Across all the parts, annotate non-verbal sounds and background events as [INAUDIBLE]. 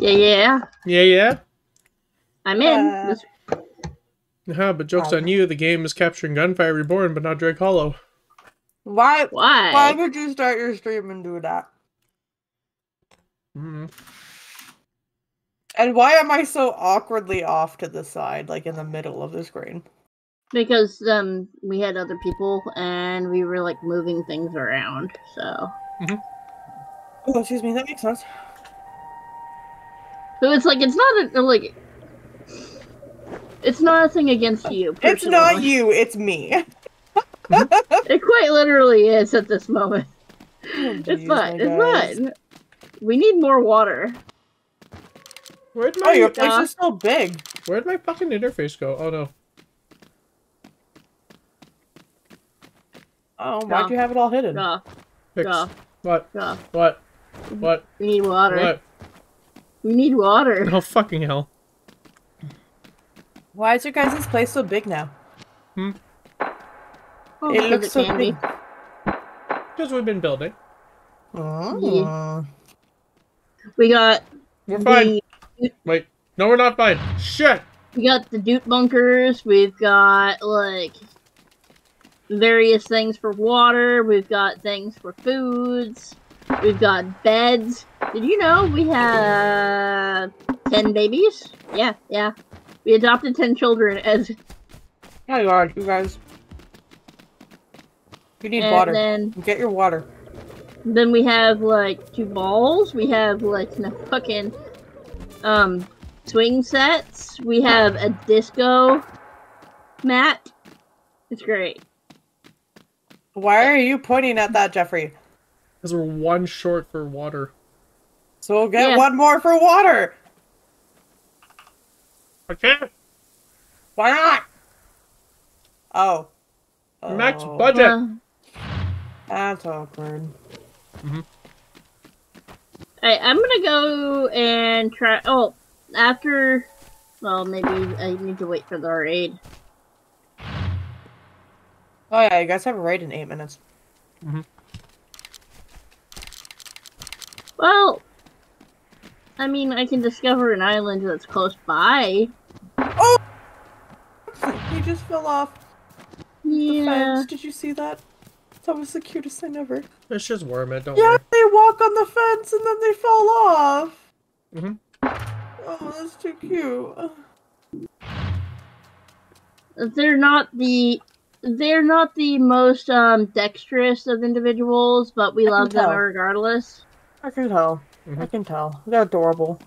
Yeah, yeah. Yeah, yeah. I'm in. Uh, This- Yeah, but joke's on you. The game is capturing Gunfire Reborn, but not Drake Hollow. Why? Why? Why would you start your stream and do that? Mm. And why am I so awkwardly off to the side, like in the middle of the screen? Because um we had other people and we were like moving things around. So Oh, excuse me, that makes sense. So it's like it's not a like it's not a thing against you. It's not you, it's me. [LAUGHS] It quite literally is at this moment. Jeez, it's fine. It's guys. fine. We need more water. Where'd Oh, my your place Uh, is so big. Where'd my fucking interface go? Oh no. Oh, why'd you have it all hidden? Duh, Fix. duh, What? duh. What? What? We need water. What? We need water. [LAUGHS] Oh fucking hell. Why is your guys' place so big now? Hmm? Oh, it because looks so can big. Because we've been building. Oh. We got We're fine. the Wait. No, we're not fine. Shit! we got the Doot bunkers. We've got like various things for water. We've got things for foods. We've got beds. Did you know we have ten babies? Yeah, yeah. We adopted ten children as Oh god, you guys. You need and water. then Get your water. Then we have like two balls. We have like no fucking um swing sets. We have a disco mat. It's great. Why are you pointing at that, Jeffrey? Because we're one short for water. So we'll get Yeah. one more for water. I can't! Why not? Oh. Max Oh, budget! Uh, That's awkward. Alright, I'm gonna go and try. Oh, after. Well, maybe I need to wait for the raid. Oh yeah, you guys have a raid in eight minutes. Well, I mean, I can discover an island that's close by. Oh! He just fell off the Yeah. fence. Did you see that? That was the cutest thing ever. It's just worm it, don't Yeah, worry. they walk on the fence and then they fall off. Mhm. Oh, that's too cute. they're not the they're not the most um dexterous of individuals, but we I love them tell. regardless. I can tell. I Mhm. can tell. They're adorable.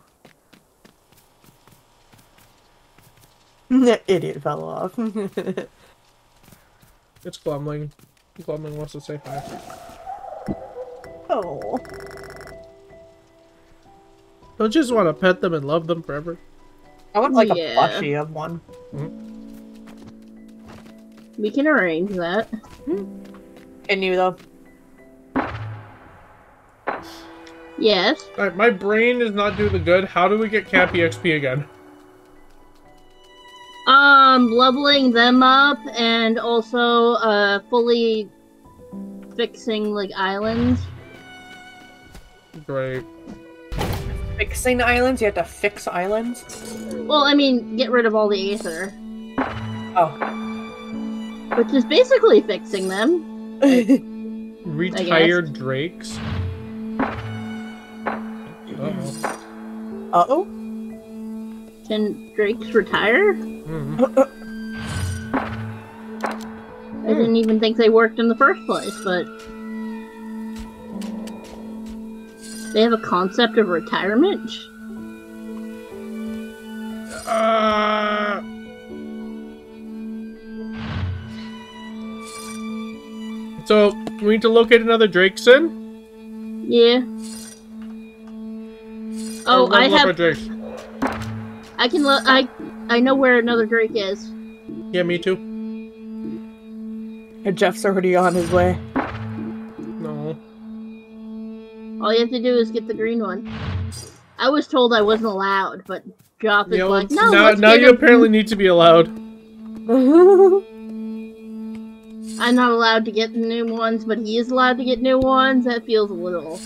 The [LAUGHS] idiot fell off. [LAUGHS] It's Glumling. Glumling wants to say hi. oh. Don't you just want to pet them and love them forever? I would like Yeah. a plushie of one. We can arrange that. Can you though? Yes. Alright, my brain is not doing the good. How do we get Cappy XP again? Um leveling them up and also uh fully fixing like islands. Great. Fixing islands? You have to fix islands? Well, I mean, get rid of all the aether, Oh. which is basically fixing them. [LAUGHS] Retired drakes. Uh-oh. Uh oh. Can drakes retire? Mhm. I didn't even think they worked in the first place, but they have a concept of retirement. Uh, so, we need to locate another Drakeson? Yeah. Oh, Or I level up our have. I can. Lo- I. I know where another Drake is. Yeah, me too. And Jeff's already on his way. No. All you have to do is get the green one. I was told I wasn't allowed, but Joff is Yeah, well, like, no. now let's now get you him." apparently need to be allowed. [LAUGHS] I'm not allowed to get new ones, but he is allowed to get new ones. That feels a little.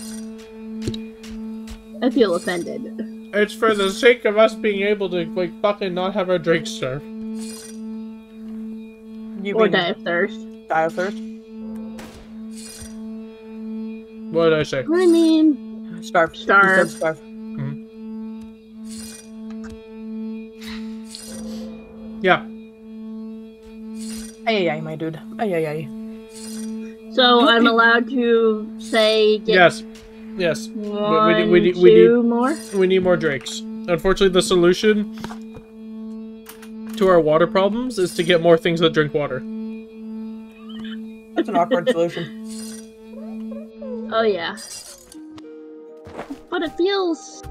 I feel offended. It's for the sake of us being able to like fucking not have our drakes starve. You Or mean die of thirst. die of thirst? What did I say? What do you mean? Starve. You Starve. said starve. Mm-hmm. Yeah. Ay, ay, ay, my dude. Ay, ay, ay. So I'm mm-hmm. allowed to say get Yes. Yes. one, we need- we need- we two more. We need more drakes. Unfortunately, the solution to our water problems is to get more things that drink water. That's an awkward solution. Oh yeah. But it feels.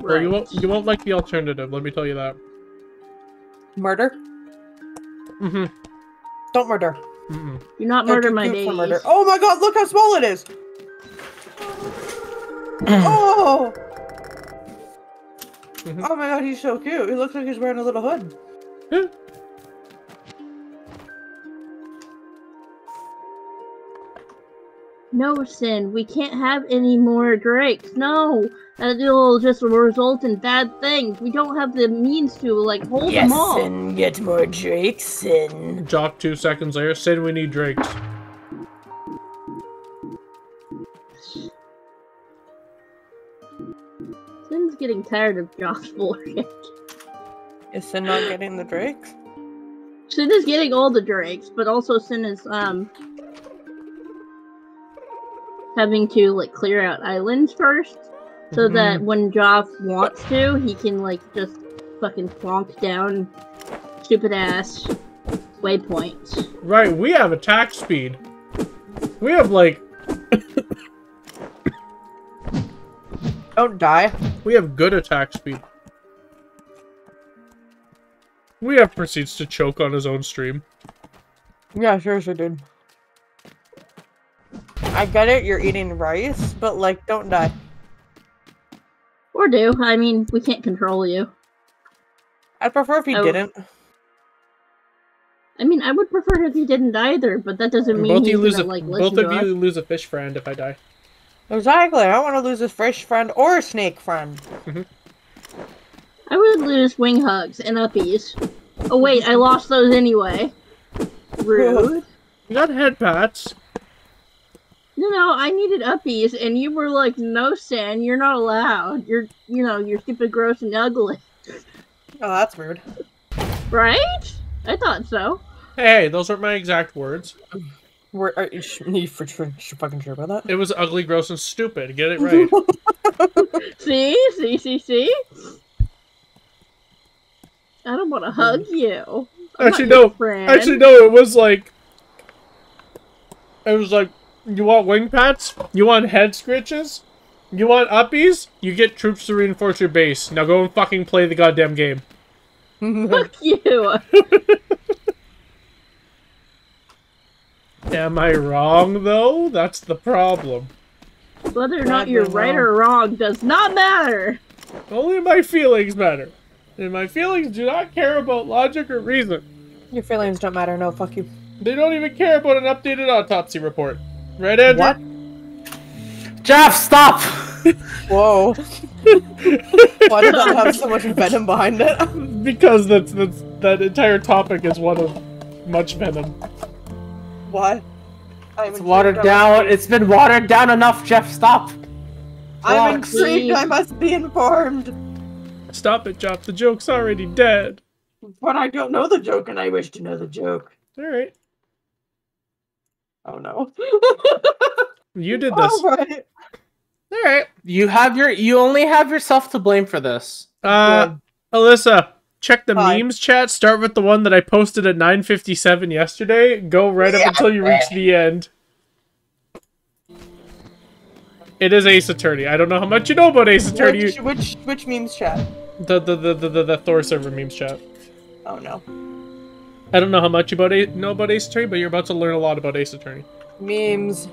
Well, you won't you won't like the alternative. Let me tell you that. Murder? Mm-hmm. Don't murder. Mm-mm. Do not They're murder too my cute babies. for murder. Oh my god, look how small it is! Oh! Mhm. Oh my god, he's so cute. He looks like he's wearing a little hood. Yeah. No, Sin, we can't have any more drakes. No, that'll just result in bad things. We don't have the means to like hold them all. and get more drakes and Jock two seconds later. Sin, we need drakes. Getting tired of Jock's [LAUGHS] bullshit. Is Sin not getting the drakes? Sin is getting all the drakes, but also Sin is um having to like clear out islands first, so that when Joff wants to, he can like just fucking plonk down stupid ass waypoints. Right, we have attack speed. We have like Don't die. we have good attack speed. We have proceeds to choke on his own stream. Yeah, seriously, dude. I get it, you're eating rice, but like, don't die. Or do. I mean, we can't control you. I'd prefer if he Oh. didn't. I mean, I would prefer if he didn't either, but that doesn't mean Both of he's you lose gonna, a like, both listen of you lose a fish friend if I die. Exactly. I don't want to lose a fish friend or a snake friend. I would lose wing hugs and uppies. Oh wait, I lost those anyway. Rude. [LAUGHS] You got head pats. No, no, I needed uppies, and you were like, "No, Stan, you're not allowed. You're, you know, you're stupid, gross, and ugly." Oh, that's rude. Right? I thought so. Hey, those aren't my exact words. We're, are you, sh- you for, for, for fucking sure about that? It was ugly, gross, and stupid. Get it right. [LAUGHS] See, see, see, see. I don't want to hug mm. you. I'm Actually, not your no. Friend. Actually, no. It was like. It was like, you want wing pats? You want head scritches? You want uppies? You get troops to reinforce your base. Now go and fucking play the goddamn game. Fuck you. [LAUGHS] Am I wrong though? That's the problem. Whether or not you're right no. or wrong does not matter. Only my feelings matter. And my feelings do not care about logic or reason. Your feelings don't matter. No, fuck you. They don't even care about an updated autopsy report. Right, Andrew? What? Jeff, stop! Whoa. [LAUGHS] Why does that have so much venom behind it? Because that's, that's that entire topic is one of much venom. What? I'm It's watered down. It's been watered down enough, Jeff. Stop. I'm Rocks. intrigued. I must be informed. Stop it, Jeff. The joke's already dead. But I don't know the joke, and I wish to know the joke. All right. Oh no. [LAUGHS] You did this. All right. All right. You have your. You only have yourself to blame for this. Uh, Alyssa, check the Hi. memes chat. Start with the one that I posted at 9:57 yesterday. Go right up until you reach the end. It is Ace Attorney. I don't know how much you know about Ace Attorney. Which, which which memes chat? The, the, the, the, the, the Thor server memes chat. Oh no. I don't know how much you about A- know about Ace Attorney, but you're about to learn a lot about Ace Attorney. Memes.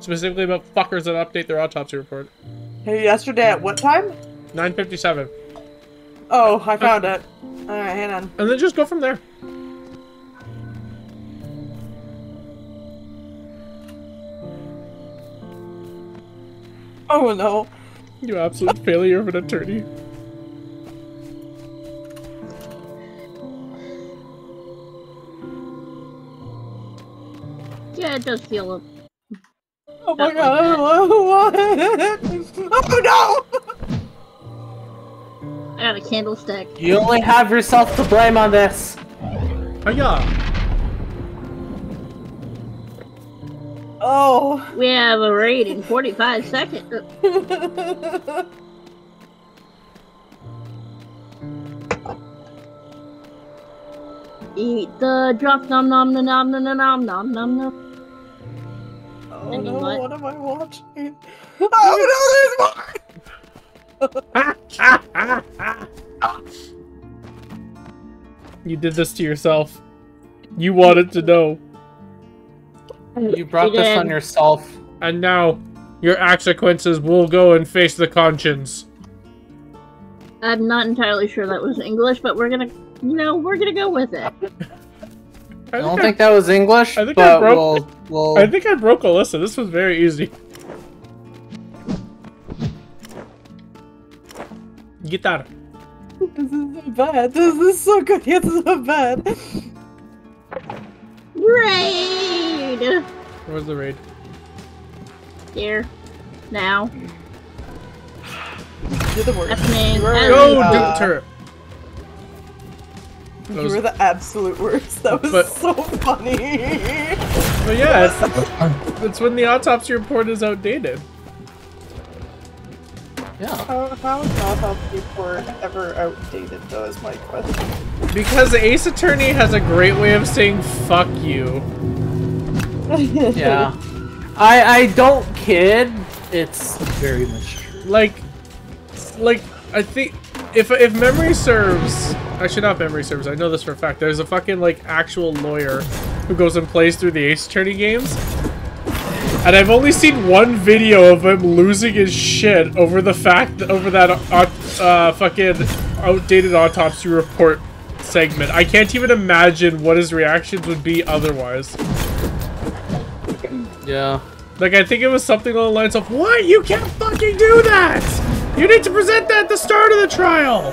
Specifically about fuckers that update their autopsy report. Hey, yesterday at what time? 9:57, Oh, I found it. Alright, hang on. and then just go from there. Oh no. You absolute failure of an attorney. Yeah, it does feel a Oh my god! What? [LAUGHS] Oh no! I got a candlestick. You only have yourself to blame on this. Hiya! Oh. We have a raid in 45 seconds. [LAUGHS] Eat the drop nom nom nom nom nom nom nom nom nom. Oh no, what? what am I watching? Oh no, there's more! You did this to yourself. You wanted to know. You brought You this on yourself. And now, your consequences will go and face the conscience. I'm not entirely sure that was English, but we're gonna, you know, we're gonna go with it. I don't think that was English, I think I but broke- we'll, we'll... I think I broke Alyssa. This was very easy. Get that. This is so bad. This is so good. It's so bad. Raid! Where's the raid? Here. Now. You're the worst. Happening. You were, Go, we uh, Duke You were the absolute worst. That was But- so funny. But yeah, it's, it's when the autopsy report is outdated. Yeah. How, how is autopsy report ever outdated, though, is my question. Because the Ace Attorney has a great way of saying fuck you. [LAUGHS] Yeah. I I don't kid. It's very much true. Like, like, I think, if, if memory serves, actually not memory serves, I know this for a fact, there's a fucking, like, actual lawyer who goes and plays through the Ace Attorney games. And I've only seen one video of him losing his shit over the fact that, over that, uh, uh, fucking outdated autopsy report segment. I can't even imagine what his reactions would be otherwise. Yeah. Like, I think it was something along the lines of, What? You can't fucking do that! You need to present that at the start of the trial!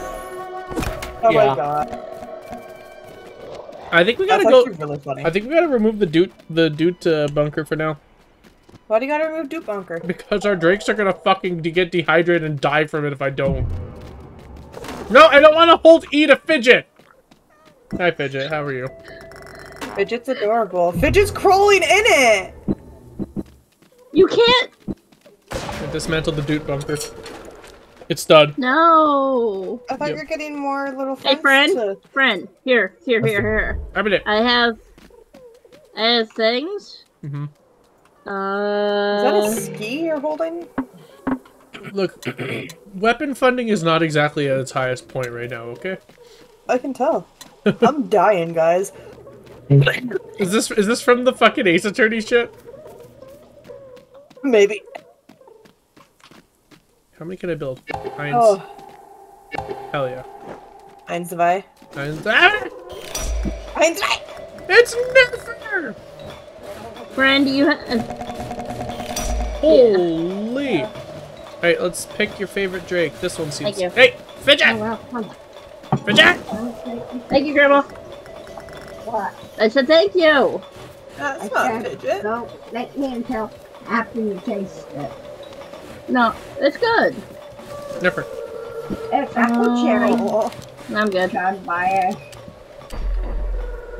Oh Yeah. my god. I think we gotta go. really funny. I think we gotta remove the dude, the dude uh, bunker for now. Why do you gotta remove Duke Bunker? Because our drakes are gonna fucking get dehydrated and die from it if I don't. No, I don't want to hold E to Fidget! Hi, Fidget. How are you? Fidget's adorable. Fidget's crawling in it! You can't! I dismantled the dude bunker. It's done. No! I thought Yep. you were getting more little Hey, friends. friend! to- Friend, here, here, here, here. I mean it. I have. I have things. Mm-hmm. Is that Uh. a ski you're holding? Look, [CLEARS THROAT] weapon funding is not exactly at its highest point right now. Okay. I can tell. [LAUGHS] I'm dying, guys. Is this is this from the fucking Ace Attorney shit? Maybe. How many can I build? Nines. Oh, Hell yeah. eins, zwei. Nines. Ah! Eins, zwei! It's never. Friend, do you have. Uh, Holy. Alright, let's pick your favorite Drake. This one seems. Thank you. Hey, Fidget! Oh, wow. Fidget! Thank you, Grandma. What? I said thank you. That's I not can't Fidget. Don't let me until after you taste it. No, it's good. Nipper. It's apple Oh. cherry. I'm good. Done by a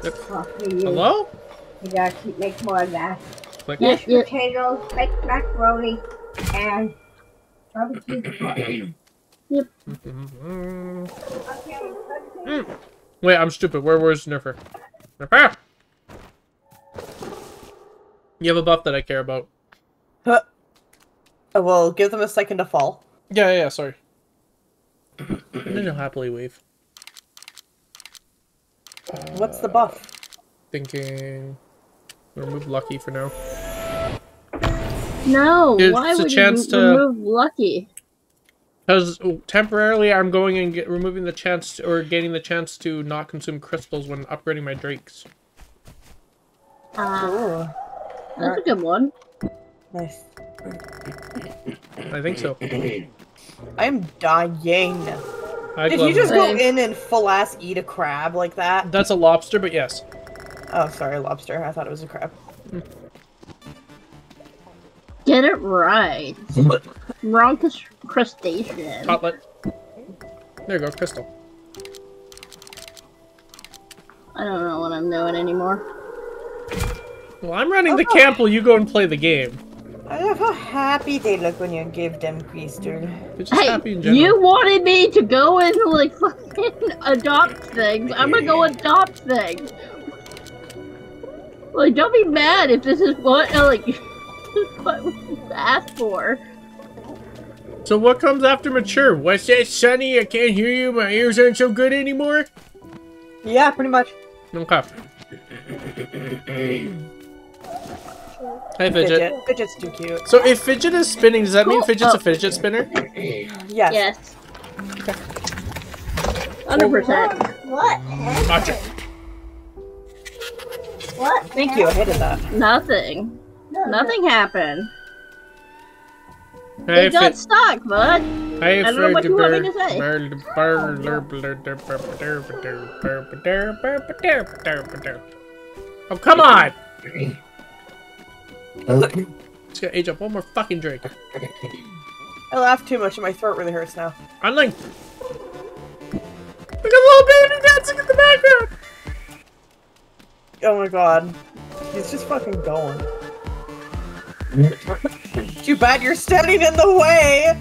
Yep. Hello? You gotta keep make more of that. Click. Yeah, Mashed yeah. potatoes, baked macaroni, and barbecue [COUGHS] chicken. Mm. Wait, I'm stupid. Where was Nipper? Nipper! You have a buff that I care about. Huh. Oh, well, give them a second to fall. Yeah, yeah, yeah sorry. and then he'll happily wave. What's the buff? Thinking. Remove Lucky for now. No, It's why a would chance you to- remove Lucky? Because temporarily I'm going and get, removing the chance to, or getting the chance to not consume crystals when upgrading my drakes. Uh, Ooh, that's a good one. nice. I think so. [CLEARS THROAT] I'm dying. Hi, Did you just go in and full ass eat a crab like that? That's a lobster, but yes. Oh, sorry, lobster. I thought it was a crab. Get it right. Wrong crustacean. Cutlet. There you go, crystal. I don't know what I'm doing anymore. Well, I'm running the oh. camp while you go and play the game. I love how happy they look when you give them crystal. Just Hey, happy in you wanted me to go and like [LAUGHS] fucking adopt things. I'm gonna go adopt things. Like, don't be mad if this is what uh, like [LAUGHS] what we asked for. So what comes after mature? What's that, Sonny? I can't hear you. My ears aren't so good anymore. Yeah, pretty much. Okay. Hey, Fidget. Fidget. Fidget's too cute. So if Fidget is spinning, does that mean Fidget's Oh. a fidget spinner? Yes. Yes. Hundred percent. What? Gotcha. What? Thank you. I hated that. Nothing. No, no. Nothing happened. Hey, it got Fi- stuck, bud. hey, I don't know what you want me to say. say. Oh, come on! Just gotta age up one more fucking drink. I laughed too much and my throat really hurts now. I'm like... Look at little baby dancing in the background! Oh my god. He's just fucking going. Too bad you're standing in the way!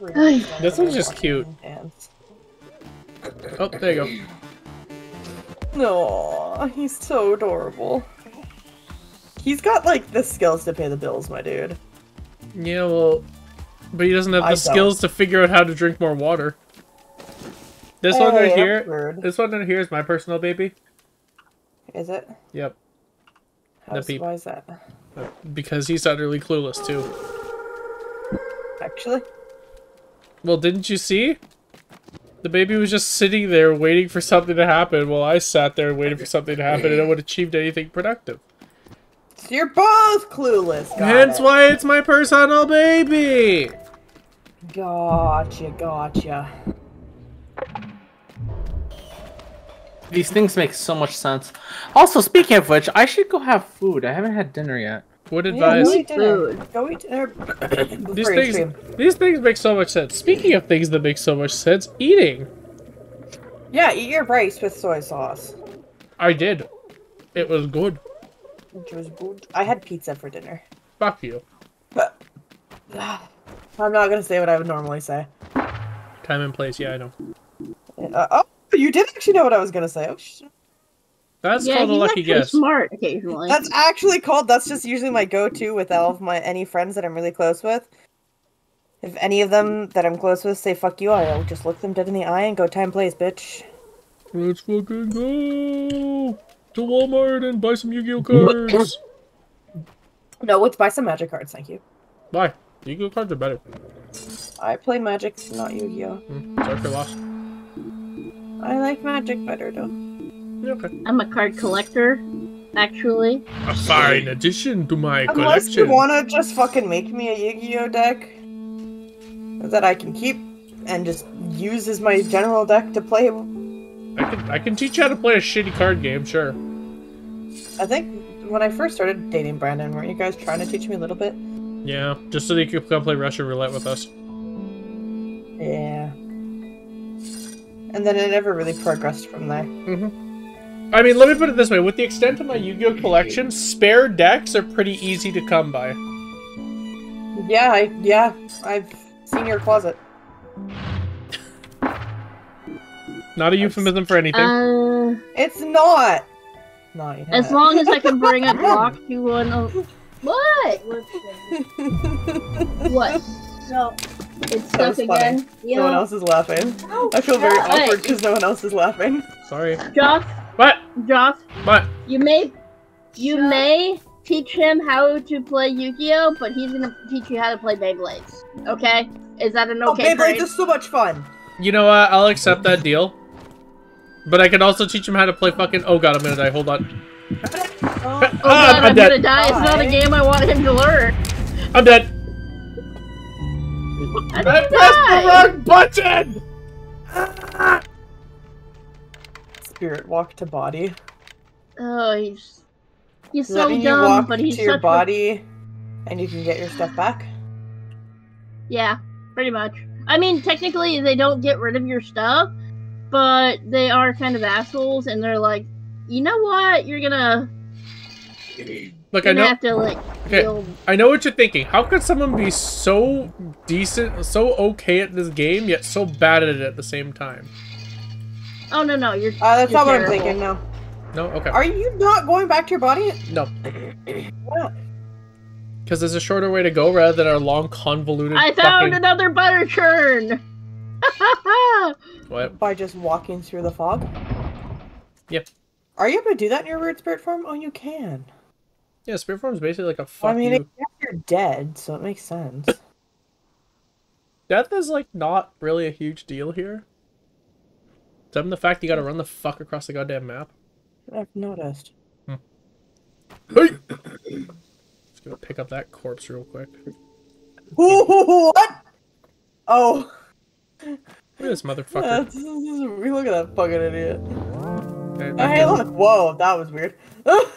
Really This one's just cute. Pants. Oh, there you go. No, he's so adorable. He's got like the skills to pay the bills, my dude. Yeah, well... But he doesn't have the I don't. skills to figure out how to drink more water. This one right oh, here... rude. This one right here is my personal baby. Is it? Yep. How's, why is that? Because he's utterly clueless, too. Actually? Well, didn't you see? The baby was just sitting there waiting for something to happen while I sat there waiting for something to happen and no one achieved anything productive. So you're both clueless. Got Hence it. why it's my personal baby! Gotcha, gotcha. These things make so much sense. Also, speaking of which, I should go have food. I haven't had dinner yet. Would Yeah, go eat dinner. Go eat dinner. [COUGHS] These things, stream. these things make so much sense. Speaking of things that make so much sense, eating. Yeah, eat your rice with soy sauce. I did. It was good. Which was good. I had pizza for dinner. Fuck you. But [SIGHS] I'm not gonna say what I would normally say. Time and place, yeah, I know. Uh, oh, you did actually know what I was gonna say. Oh, sh- That's yeah, called a lucky guess. smart occasionally. That's actually called. That's just usually my go-to with all of my any friends that I'm really close with. If any of them that I'm close with say "fuck you," I'll just look them dead in the eye and go time plays, bitch. Let's fucking go to Walmart and buy some Yu-Gi-Oh cards. No, let's buy some magic cards, thank you. Bye. Yu-Gi-Oh cards are better. I play Magic, not Yu-Gi-Oh. Hmm, sorry for loss. I like Magic better though. Okay. I'm a card collector, actually. A fine addition to my Unless you wanna just fucking make me a Yu-Gi-Oh deck that I can keep and just use as my general deck to play. I can I can teach you how to play a shitty card game, sure. I think when I first started dating Brandon, weren't you guys trying to teach me a little bit? Yeah, just so that you could come play Russian roulette with us. Yeah. And then it never really progressed from there. I mean, let me put it this way: with the extent of my Yu-Gi-Oh collection, spare decks are pretty easy to come by. Yeah, I yeah, I've seen your closet. Not a euphemism for anything. Uh, It's not. No, you as long as I can bring up [LAUGHS] block to one of what? [LAUGHS] What? So, It's That was stuck funny. again. You no one else is laughing. oh, I feel very shut up. Hey. awkward because no one else is laughing. Sorry. Joff, What? Joff, What? you may, you may teach him how to play Yu-Gi-Oh, but he's gonna teach you how to play Beyblades. Okay? Is that an okay? Oh, okay Beyblades is so much fun. You know what? I'll accept that deal. But I can also teach him how to play fucking. Oh god, I'm gonna die. Hold on. [LAUGHS] Oh Ah, god, I'm, I'm gonna die. It's not a game I want him to learn. I'm dead. I I didn't pressed the wrong button. [LAUGHS] Spirit walk to body. Oh, he's he's Does that so mean you dumb, walk but he's to your such a- body and you can get your stuff back? Yeah, pretty much. I mean, technically, they don't get rid of your stuff, but they are kind of assholes, and they're like, you know what? You're gonna, Look, you're I know. have to like Okay. build. I know what you're thinking. How could someone be so decent, so okay at this game, yet so bad at it at the same time? Oh no, no, you're. Uh, that's you're not what I'm thinking. No. No, okay, Are you not going back to your body? no, Why not? because there's a shorter way to go rather than our long convoluted. I found fucking... another butter churn. [LAUGHS] What? By just walking through the fog? Yep. Are you able to do that in your weird spirit form? Oh, you can. Yeah, spirit form is basically like a fuck I mean, you. You're dead, so it makes sense. [LAUGHS] Death is like not really a huge deal here. Other than the fact you gotta run the fuck across the goddamn map. I've noticed. Hmm. Hey! [COUGHS] Just gonna pick up that corpse real quick. Ooh, [LAUGHS] what? Oh, Look at this yeah, motherfucker. this is- this is- look at that fucking idiot. Back hey, look. Whoa, that was weird. [LAUGHS] I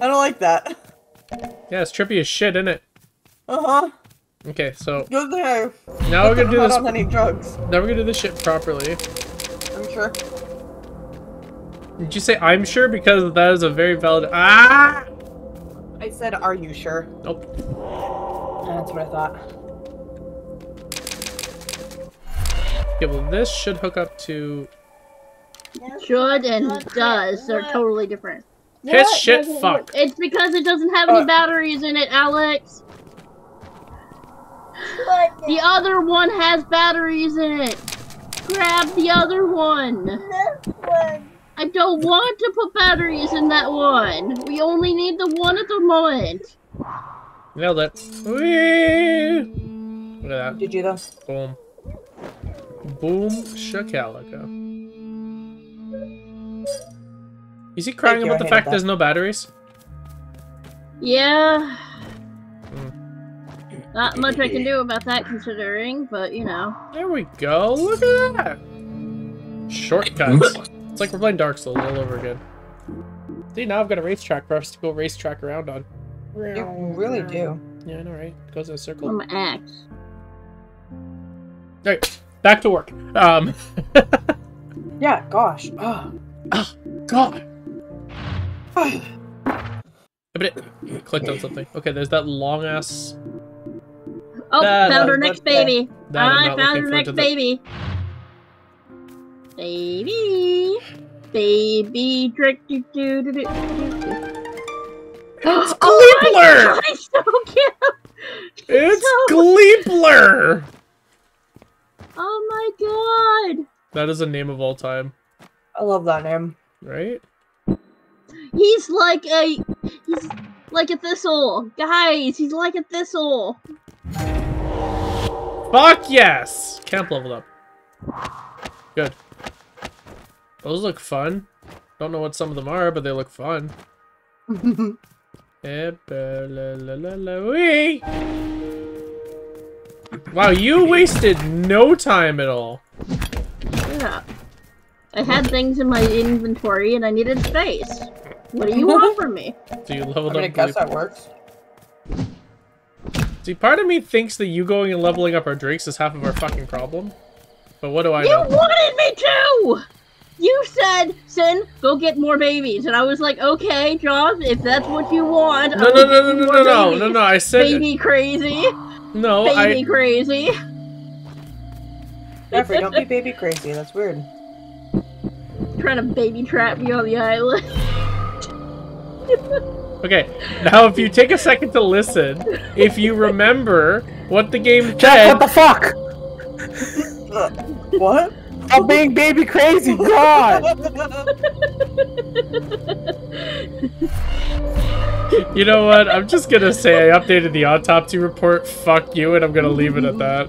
don't like that. Yeah, it's trippy as shit, isn't it? Uh huh. Okay, so Good there. now we're gonna do I'm this. not on any drugs. Now we're gonna do this shit properly. I'm sure. Did you say I'm sure? Because that is a very valid. Ah! I said, "Are you sure?" Nope. That's what I thought. Okay, well this should hook up to Should and does. They're totally different. His shit. Fuck. It's because it doesn't have any Uh. batteries in it, Alex. The other one has batteries in it. Grab the other one. I don't want to put batteries in that one. We only need the one at the moment. Nailed it. Whee! Look at that. Did you though? Boom. Boom shakalaka. Is he crying about the fact there's no batteries? Yeah. Hmm. Not much I can do about that [CLEARS THROAT] considering, but you know. There we go. Look at that. Shortcuts. it's like we're playing Dark Souls all over again. See, now I've got a racetrack for us to go racetrack around on. You really do. Yeah, I know, right? It goes in a circle. On my axe. Alright, back to work. Um, [LAUGHS] Yeah. Gosh. Oh. God. But it clicked on something. Okay, there's that long ass. Oh, That- found her that- next that- baby. that I'm I not found looking her forward next to the- baby. Baby. Baby. Trick. Do, do, do, do, do, do. It's [GASPS] Oh my Gleepler! God, It's so cute. It's [LAUGHS] so- Gleepler! Oh my god. That is a name of all time, I love that name. right? He's like a he's like a thistle. Guys, he's like a thistle. Fuck yes! Camp leveled up. Good. Those look fun. Don't know what some of them are, but they look fun. [LAUGHS] Wow, you wasted no time at all. Yeah. I had things in my inventory and I needed space. What do you want from me? [LAUGHS] So you I leveled mean, I guess that works. See, part of me thinks that you going and leveling up our drakes is half of our fucking problem. But what do I You know? wanted me to! You said, Sin, go get more babies. And I was like, okay, Josh, if that's what you want. No, I no, will no, no, give no, no, no, no, no. I said Baby crazy. no. Baby I crazy. Jeffrey, don't be baby crazy. That's weird. [LAUGHS] Trying to baby trap me on the island. Okay. Now, if you take a second to listen, if you remember what the game Jack, what the fuck? [LAUGHS] what? I'm being baby crazy, God! you know what? I'm just gonna say I updated the autopsy report. Fuck you, and I'm gonna leave it at that.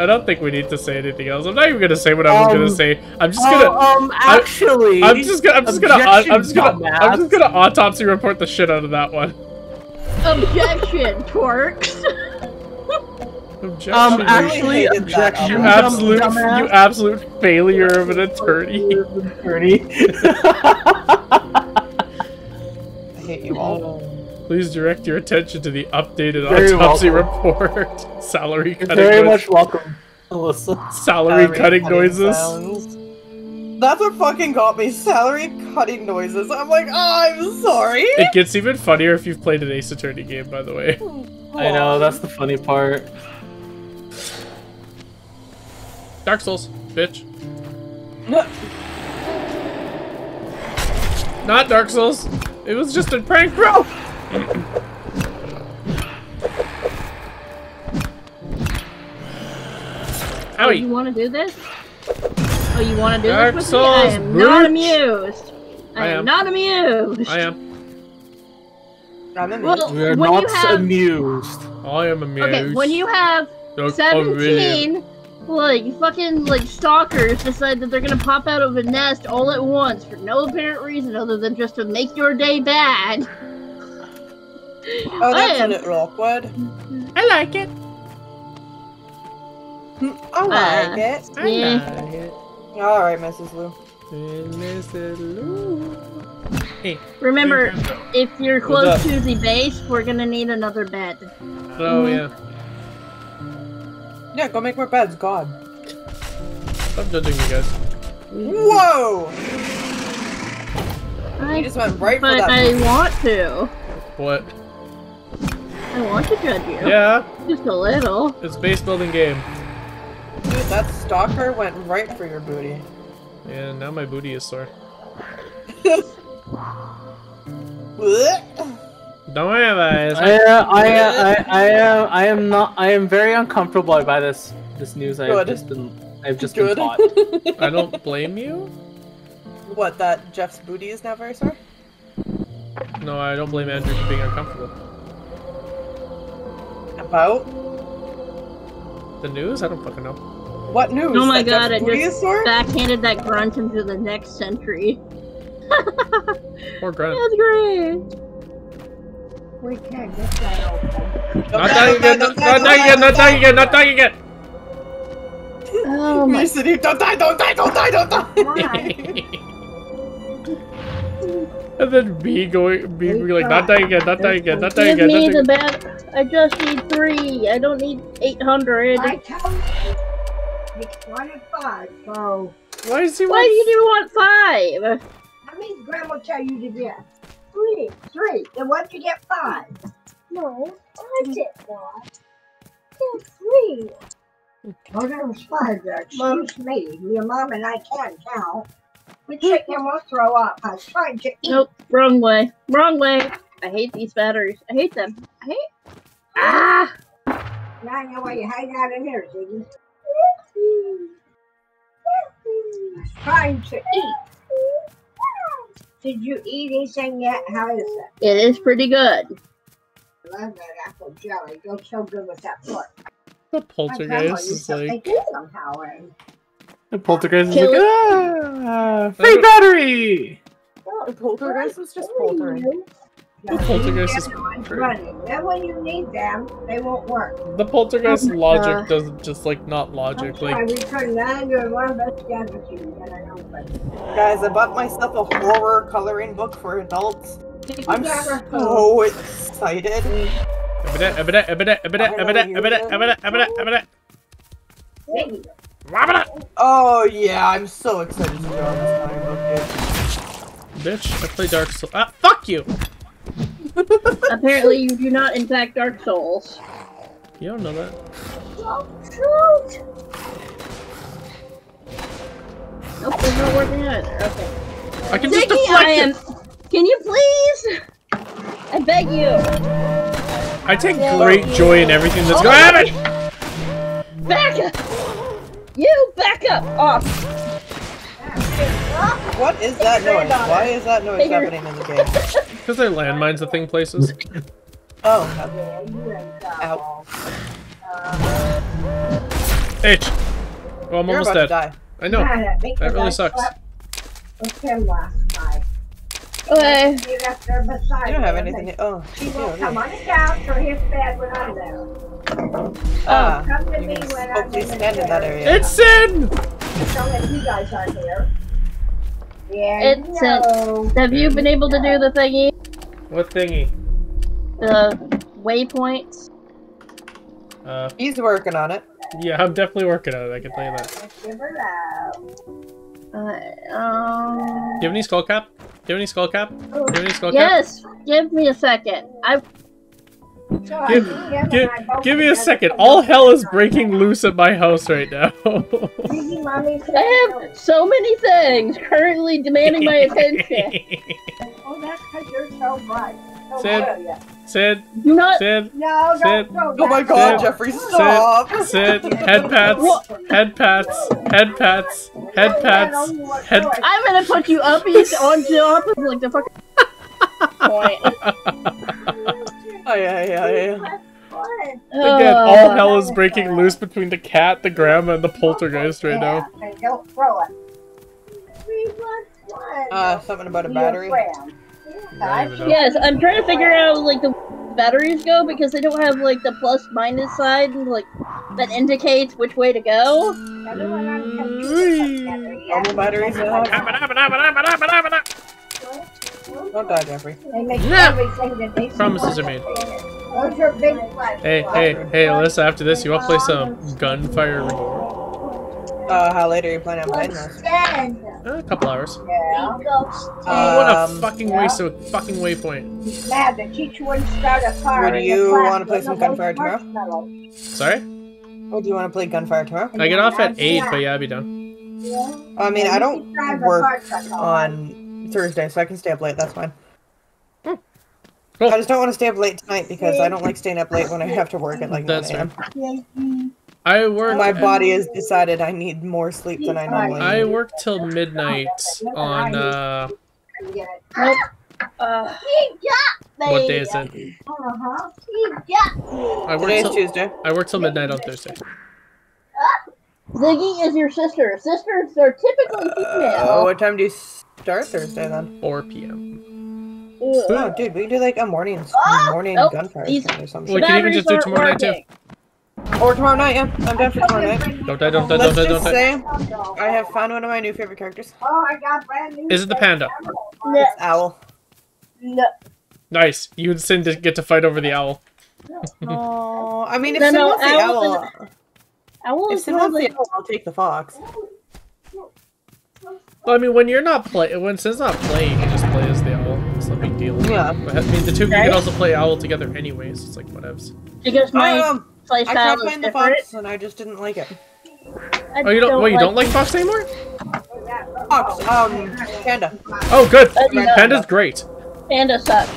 I don't think we need to say anything else. I'm not even gonna say what I was Um, gonna say. I'm just Oh, gonna. um, actually, I'm just gonna. I'm just gonna. I'm just gonna. I'm dumbass. just gonna autopsy report the shit out of that one. Objection, twerks. Objection. Um, you- actually, hated objection, you um, dumb- absolute. You absolute failure of an [LAUGHS] attorney. Attorney. [LAUGHS] I hate you all. Please direct your attention to the updated Very autopsy welcome. report. [LAUGHS] Salary You're cutting. very noise- much welcome, Alyssa. Salary cutting noises. sounds. That's what fucking got me. Salary cutting noises. I'm like, oh, I'm sorry. It gets even funnier if you've played an Ace Attorney game, by the way. [LAUGHS] I know, that's the funny part. Dark Souls, bitch. [LAUGHS] Not Dark Souls. It was just a prank, bro. Oh, you want to do this? Oh, you want to do Dark this with me? I Souls, am not amused. I, I am am. not amused. I am. I'm Well, We are not have amused. I am amused. okay, when you have Dark- oh, really? 17 like fucking like stalkers decide that they're gonna pop out of a nest all at once for no apparent reason other than just to make your day bad. Oh, that's I am- a little awkward. I like it. I like Uh, it. I Yeah. like it. All right, Mrs. Lou. Hey. Remember, if you're close to the base, we're gonna need another bed. Oh yeah. Yeah, go make more beds. God. Stop judging me, guys. Whoa! You I, just went right for but that. I want to. What? I want to judge you. Yeah, Just a little. it's a base building game. Dude, that stalker went right for your booty. And now my booty is sore. [LAUGHS] Don't worry about it. I, uh, I, uh, I, I, uh, I am not. I am very uncomfortable by this. This news. I've Good. just been. I've just Good. been taught. [LAUGHS] I don't blame you. what, that Jeff's booty is now very sore? No, I don't blame Andrew for being uncomfortable. About? The news? I don't fucking know. What news? Oh my god, Jeff's I just is backhanded that grunt into the next century. Poor grunt. That's great. We can't get that open. Not dying again, not, not dying again, not dying again, not dying again! Oh my sitting don't die, don't die, don't die, don't die! Why? [LAUGHS] and then me going, me being like, not dying again, not dying again, not dying Give me the dying bed. I just need three. I don't need 800. I tell you, it's one and five, so Why is he Why do you want five? that means Grandma tell you to get three, three. Then once you get five. No, I hmm. did not. Get three. Oh, there was five there. Excuse me. Your mom and I can't count. We chicken will throw up. I was trying to eat. Nope, wrong way. Wrong way. I hate these batteries. I hate them. I hate. Ah! Now I know why you hang out in here, Ziggy. I was trying to eat. Did you eat anything yet? How is it? It is pretty good. I love that apple jelly. It goes so good with that pork. The My grandma poltergeist is like, somehow. And, The poltergeist is Kill like, ah, free battery. The poltergeist was just poltering. the poltergeist is Everyone's running. Then when you need them, they won't work. the poltergeist Oh my logic doesn't just like not logic That's why like we turned that into one of those gadgets that I know. But Guys, I bought myself a horror coloring book for adults. I'm so excited. Oh yeah, I'm so excited to draw this comic book. Bitch, I play Dark Souls. Ah, fuck you! [LAUGHS] Apparently, you do not, in fact, Dark Souls. You don't know that. Don't shoot! Nope, it's not working. Okay. I can Nikki, just deflect I am. It. Can you please? I beg you. I take great joy in everything that's oh, going to happen. Back. You back up. Off. What is that Figure noise? Why is that noise Figure- happening in the game? [LAUGHS] Because they're landmines the thing places. [LAUGHS] Oh, Yeah, you ain't got Ow. all. Uh, H. Well, I'm You're almost about to dead. die. I know. That That really sucks. With him last night. Okay. He left there beside You don't have anything. and To, oh, He you won't come on the couch or his bed when I'm there. Ah, come to me when I'm hopefully in the stand in that area. It's Sin! As long you guys aren't here. Yeah, It's no. Have you been able to do the thingy? What thingy? The waypoints? Uh, He's working on it. yeah, I'm definitely working on it. I can tell you that. Give her out. Uh, um. Do you have any skull cap? Do you have any skull cap? Do you have any skull cap? Yes. Give me a second. I. So Give- I see him Give, and I both give me a second. All hell is breaking loose at my house right now. [LAUGHS] Gigi, mommy, [LAUGHS] said I have so many things currently demanding my [LAUGHS] attention. Oh, that's because you're so bright. So Sid. Sid, Do not. Sid, No, Sid. don't throw Oh my god, Sid. Jeffrey, stop! Sid, head pats, head pats, head pats, head pats, head. I'm gonna put you up each on top of like the fucking point. Oh, yeah, yeah, yeah. Again, all Uh, hell is breaking loose between the cat, the grandma, and the poltergeist right now. Don't throw it. We want. Uh, something about a Be battery. Friend. I don't even know. Yes, I'm trying to figure out like the batteries go because they don't have like the plus minus side like that indicates which way to go. Everyone on the computer together, yeah. Normal batteries now. Don't die, Jeffrey. Yeah. everything that they Promises are made. Those are big flags. Hey, hey, hey, Alyssa, after this, you want to play some Gunfire Reborn? Uh, how late are you planning on playing this? Uh, a couple hours. Yeah. Oh, what a Um, fucking yeah. waste of a fucking waypoint. He's mad the teacher wouldn't start a fire. Would you wanna play some Gunfire tomorrow? Sorry? Oh, do you want to play Gunfire tomorrow? I get off at 8, but yeah, I'll be done. I mean, I don't drive work fire truck all on Thursday, so I can stay up late. That's fine. Cool. I just don't want to stay up late tonight because I don't like staying up late when I have to work at like 9 That's a.m. I work. My body has decided I need more sleep than I normally I work till midnight on, uh. and get it. Nope. Uh, What day is it? Uh-huh. I work Today's till, Tuesday. I work till midnight on Thursday. Ziggy is your sister. Sisters are typically Uh, female. what time do you start Thursday then? 4 p.m. Ugh. Oh, dude, we can do like a morning morning Nope. gunfire These- thing or something. We can even just do aren't tomorrow night, too. Working. Or tomorrow night, yeah. I'm down for tomorrow night. Don't die, don't die, Let's don't die, just don't die. say I have found one of my new favorite characters. Oh, I got brand new. Is it the panda? No, It's Owl. no, Nice. You and Sin just get to fight over the owl. [LAUGHS] Oh, I mean, if No, Sin no, wants the Owl owl, Owl if Sin wants the owl, I'll take the fox. Well, I mean, when you're not play, when Sin's not playing, you just play as the owl. It's no big deal. Yeah. But, I mean, the two of you Right? can also play owl together anyways. It's like whatevs. because my um, play I tried style is playing the fox and I just didn't like it. I Oh, you don't? Wait, you don't like Fox anymore? Fox, um, panda. Oh, good. Uh, yeah. Panda's great. Panda sucks.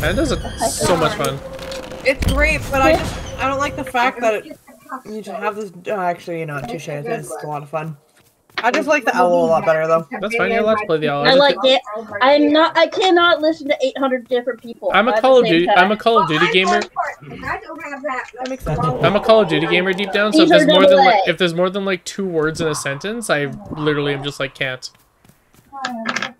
Panda's a, so much fun. It's great, but I just I don't like the fact that it, you just have this. Uh, actually, you know, touche. It's a lot of fun. I just like the owl a lot better though. That's fine. You're allowed to play the owl. I I like it. I'm not. I cannot listen to 800 different people. I'm a Call of Duty. time. I'm a Call of Duty gamer. I don't have that. That makes sense. I'm a Call of Duty gamer deep down. So if there's more than like, if there's more than like two words in a sentence, I literally am just like can't. I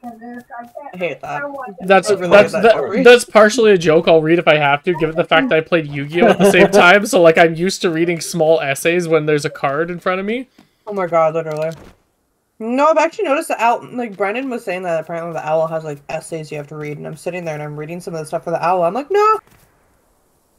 hate that. That's that's that that, that's partially a joke. I'll read if I have to, given the fact that I played Yu-Gi-Oh at the same [LAUGHS] time. So like I'm used to reading small essays when there's a card in front of me. Oh my god, literally. No, I've actually noticed the owl. Like Brendan was saying that apparently the owl has like essays you have to read, and I'm sitting there and I'm reading some of the stuff for the owl. I'm like, no,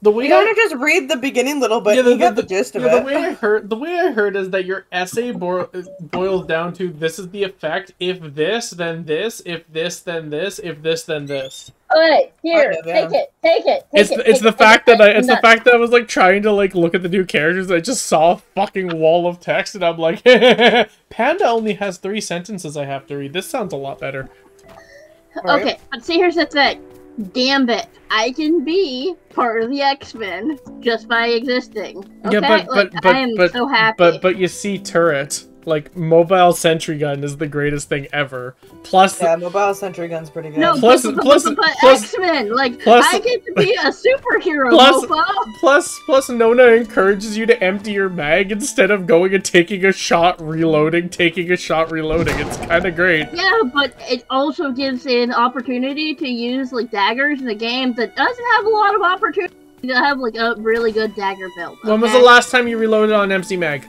The way you gotta just read the beginning little bit. you get the, gist of yeah, it. the way I heard the way I heard is that your essay bo- boils down to this is the effect. If this, then this. If this, then this. If this, then this. Okay, here, Kind take it, take it. Take It's it, it's take the it, fact take that I it, it's the fact that I was like trying to like look at the new characters. I just saw a fucking wall of text, and I'm like, [LAUGHS] Panda only has three sentences I have to read. This sounds a lot better. Right? Okay, but see, here's the thing. Gambit, I can be part of the X Men just by existing. Okay? Yeah, but but like, but but so happy. but but you see turret. Like mobile sentry gun is the greatest thing ever. Plus, Yeah, mobile sentry gun's pretty good. No, Plus- but, but, plus- but, but plus- X-Men, like plus- I get to be a superhero, plus- mofo. plus, plus, Nona encourages you to empty your mag instead of going and taking a shot, reloading, taking a shot, reloading. It's kind of great. Yeah, but it also gives an opportunity to use like daggers in a game that doesn't have a lot of opportunity to have like a really good dagger build. When was the last time you reloaded on MC mag?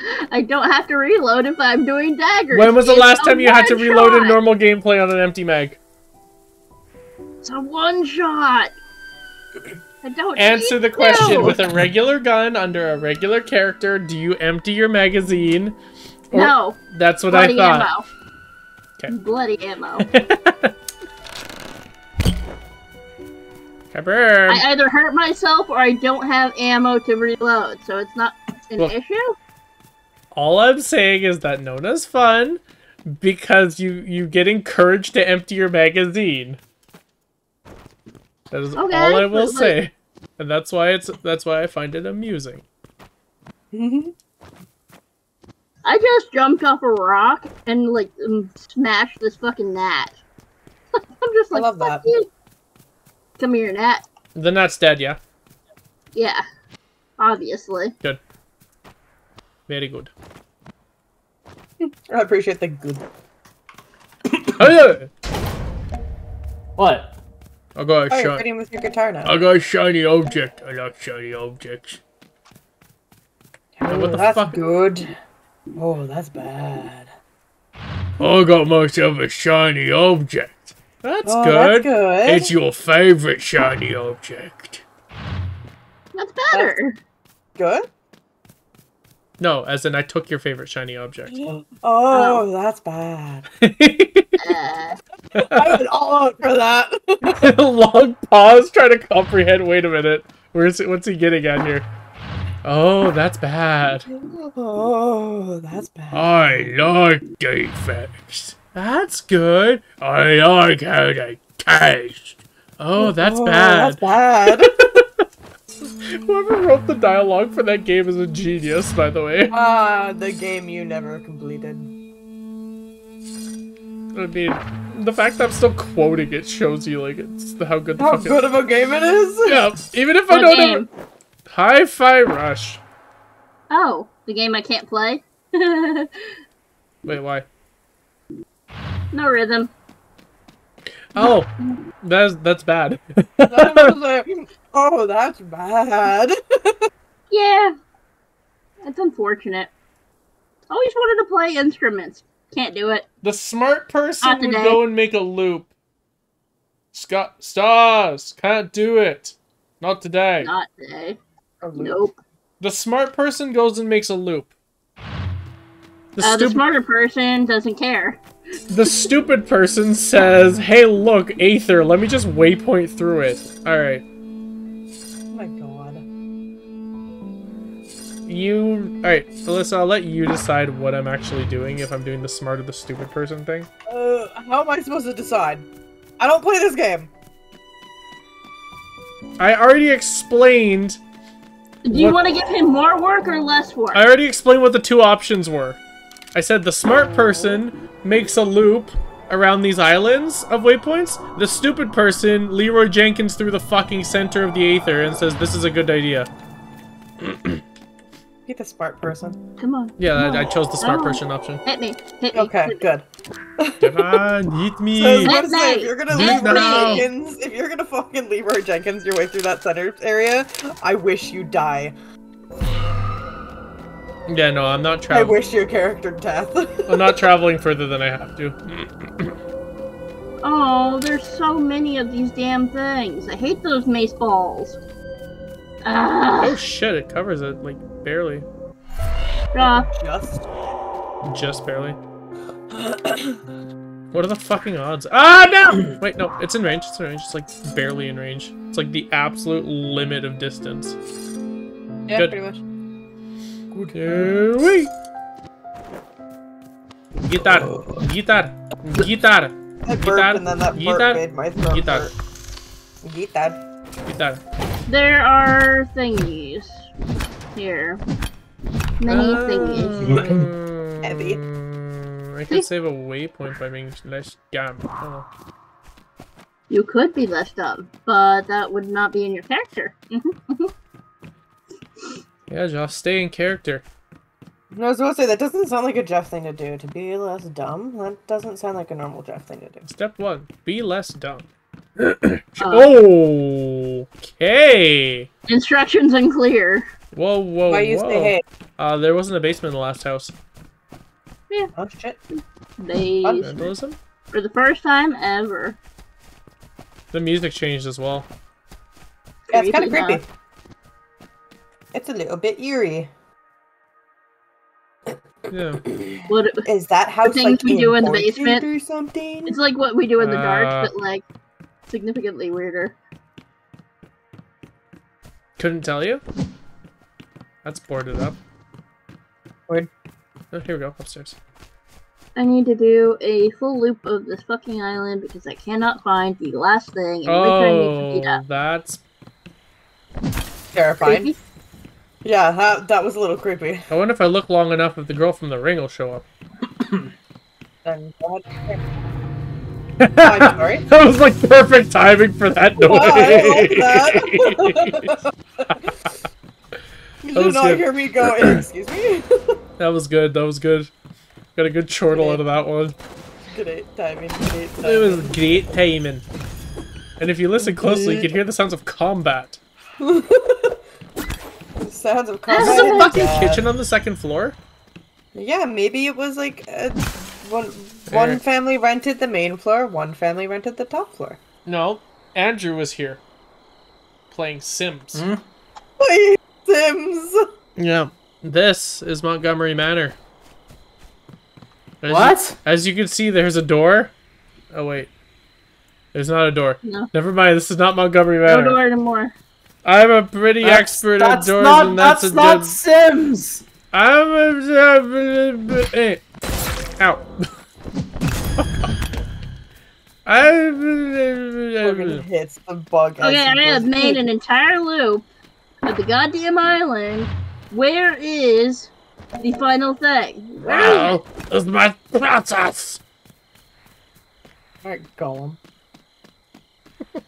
[LAUGHS] I don't have to reload if I'm doing daggers. When was the last time you had to reload in normal gameplay on an empty mag? It's a one shot. I don't Answer the question to. with a regular gun under a regular character. Do you empty your magazine? Or- no That's what bloody I thought. ammo. Bloody ammo. [LAUGHS] I either hurt myself or I don't have ammo to reload, so it's not an Well- issue. All I'm saying is that Nona's fun because you you get encouraged to empty your magazine. That is Okay, all I will but, like- say, and that's why it's that's why I find it amusing. [LAUGHS] I just jumped off a rock and like um, smashed this fucking gnat. [LAUGHS] I'm just I like, love fuck that. you. Come here, gnat. The nut's dead, yeah. Yeah, obviously. Good. Very good. I appreciate the good. Oh yeah. What? I got a Oh, you're shiny. fighting with your guitar now. I got a shiny object. I like shiny objects. Oh, what the that's fuck? good. Oh, that's bad. I got myself a shiny object. That's oh, good. That's good. It's your favorite shiny object. That's better. good. No, as in I took your favorite shiny object. Oh, oh, that's bad. [LAUGHS] I went all out for that. [LAUGHS] Long pause, trying to comprehend. Wait a minute. Where's what's he getting at here? Oh, that's bad. oh, that's bad. I like defects. That's good. I like how they taste. Oh, that's Oh, bad. That's bad. [LAUGHS] Whoever wrote the dialogue for that game is a genius, by the way. Ah, the game you never completed. I mean, the fact that I'm still quoting it shows you like it's how good the How fucking good of a game it is. [LAUGHS] yeah. Even if I don't game? ever Hi-Fi Rush. Oh, the game I can't play. [LAUGHS] Wait, why? No rhythm. Oh, that's that's bad. That was like, oh, that's bad. [LAUGHS] Yeah, it's unfortunate. Always wanted to play instruments. Can't do it. the smart person would go and make a loop. Scott stars can't do it. Not today. Not today. Nope. The smart person goes and makes a loop. The, Uh, the smarter person doesn't care. the stupid person says, "Hey, look, Aether. Let me just waypoint through it." All right, you. All right, Alyssa. I'll let you decide what I'm actually doing. If I'm doing the smart or the stupid person thing. Uh, how am I supposed to decide? I don't play this game. I already explained. Do you What- want to give him more work or less work? I already explained what the two options were. I said the smart person makes a loop around these islands of waypoints. The stupid person, Leroy Jenkins, through the fucking center of the Aether and says this is a good idea. [CLEARS THROAT] Get the smart person. Come on. Yeah, come I, I chose the smart Oh. person option. Hit me. Hit me. Okay, hit good. Come on, eat me. So I was about to say, if you're gonna Midnight. Leroy Jenkins, if you're gonna fucking Leroy Jenkins your way through that center area, I wish you die. Yeah, no, I'm not traveling. I wish your character death. I'm not traveling further than I have to. [CLEARS THROAT] Oh, there's so many of these damn things. I hate those mace balls. Ah, Oh shit, it covers it like barely, ah, Just. just barely. [COUGHS] What are the fucking odds? Ah no! [COUGHS] Wait, no, it's in range. It's in range. It's like barely in range. It's like the absolute limit of distance. Yeah, Good. pretty much. Wee. Guitar, guitar, guitar, Guitar, and then that burp guitar, made my throat guitar. Guitar. guitar. there are thingies. Here. Many thingies. [LAUGHS] Heavy. Um, I can save a waypoint by being less dumb. Oh. You could be less dumb, but that would not be in your character. [LAUGHS] Yeah, Josh, stay in character. I was gonna say that doesn't sound like a Jeff thing to do. To be less dumb, that doesn't sound like a normal Jeff thing to do. Step one: be less dumb. [COUGHS] Uh, okay. Instructions unclear. Whoa, whoa, Why you whoa. say hey? Uh, there wasn't a basement in the last house. Yeah. Oh shit! They, Vandalism? for the first time ever. The music changed as well. Yeah, it's kind of Creepy, creepy. It's a little bit eerie. Yeah. [COUGHS] What Is that house things like we do in the basement. or something? it's like what we do in the Uh. dark, but like significantly weirder. Couldn't tell you. That's boarded up. Word. Oh, here we go. Upstairs. I need to do a full loop of this fucking island because I cannot find the last thing. And every time I need to Oh, that's. Terrifying. Creepy. Yeah, that, that was a little creepy. I wonder if I look long enough if the girl from the ring will show up. And God- I'm sorry. that was like perfect timing for that noise. Wow, I love that. [LAUGHS] [LAUGHS] you That did was not good. hear me go. "Eh, [CLEARS THROAT] Excuse me. [LAUGHS] that was good. That was good. Got a good chortle out of that one. Great timing. Great It was great timing. And if you listen closely, you can hear the sounds of combat. [LAUGHS] Sounds of This combat. Is the and fucking death. kitchen on the second floor? Yeah, maybe it was like uh one one family rented the main floor, one family rented the top floor. No. Andrew was here. Playing Sims. Hmm? Wait, Sims. Yeah. This is Montgomery Manor. As What? You, as you can see, there's a door. Oh, wait. There's not a door. No. Never mind, this is not Montgomery Manor. No Manor. door anymore. I'm a pretty That's- expert at that's doors, not, and that's, that's a not good- Sims. I'm a. Hey. Ow. [LAUGHS] Fucking I. hits the bug. as Okay, he I have goes, made an entire loop of the goddamn island. Where is the final thing? Where is? Wow, it's my process. Alright, Gollum. [LAUGHS]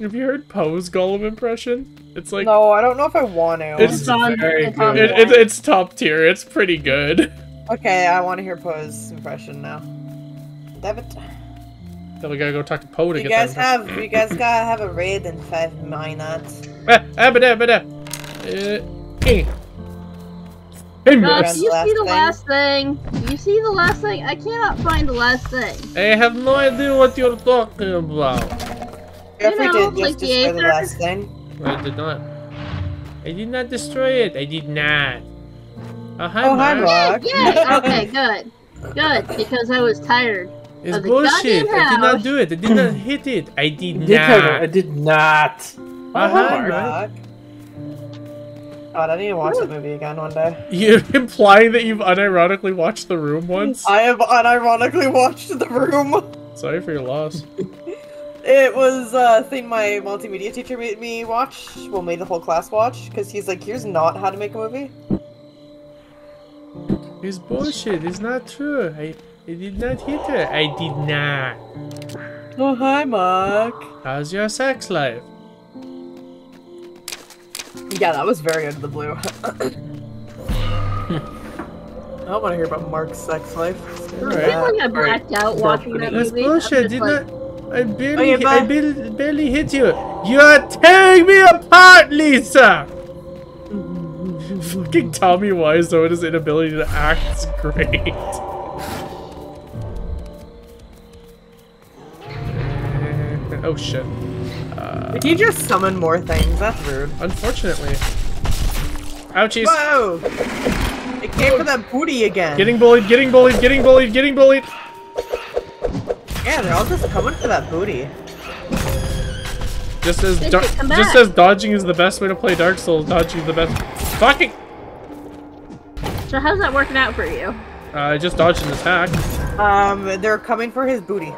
Have you heard Poe's Gollum impression? It's like no, I don't know if I want to. It's It's on- very it's good. it, it, it's top tier. It's pretty good. okay, I want to hear Poe's impression now. Damn it. Then we gotta go talk to Poe to You get guys that. have you guys gotta have a raid in five minutes. Ah, ah, ba-da, ba-da. Uh, eh. Hey, God, do you Last see the thing. last thing? Do you see the last thing? I cannot find the last thing. I have no idea what you're talking about. Jeffrey know, did like just the destroy the Aether? last thing. I did not. I did not destroy it. I did not. Oh, hi, Oh, hi, Mark. Mark. Yeah, [LAUGHS] okay, good. Good, because I was tired. It's of bullshit. I did not do it. I did not hit it. I did Did I did not. Hi, hi, Mark. Mark. God, I need to watch that movie again one day. You're [LAUGHS] implying that you've unironically watched The Room once? I have unironically watched The Room. Sorry for your loss. It was uh, a thing my multimedia teacher made me watch. Well, made the whole class watch because he's like, "Here's not how to make a movie." It's bullshit. It's not true. I, I did not hit her. I did not. Oh, hi, Mark. How's your sex life? Yeah, that was very out of the blue. I don't want to hear about Mark's sex life. Screw Alright. I feel that. like I blacked out watching that That's movie. I'm bullshit. Did like, not. I barely, oh, Okay, I barely, barely hit you. You are tearing me apart, Lisa. [LAUGHS] Fucking Tommy Wiseau and his inability to act is great. Oh shit. Did you just summon more things? That's rude. Unfortunately. Ouchies. Whoa! It came for that booty again. Getting bullied, getting bullied, getting bullied, getting bullied. Yeah, they're all just coming for that booty. Just as Bitch, do- come just as dodging is the best way to play Dark Souls, dodging is the best. Fucking. So how's that working out for you? Uh, I just dodged an attack. Um, they're coming for his booty.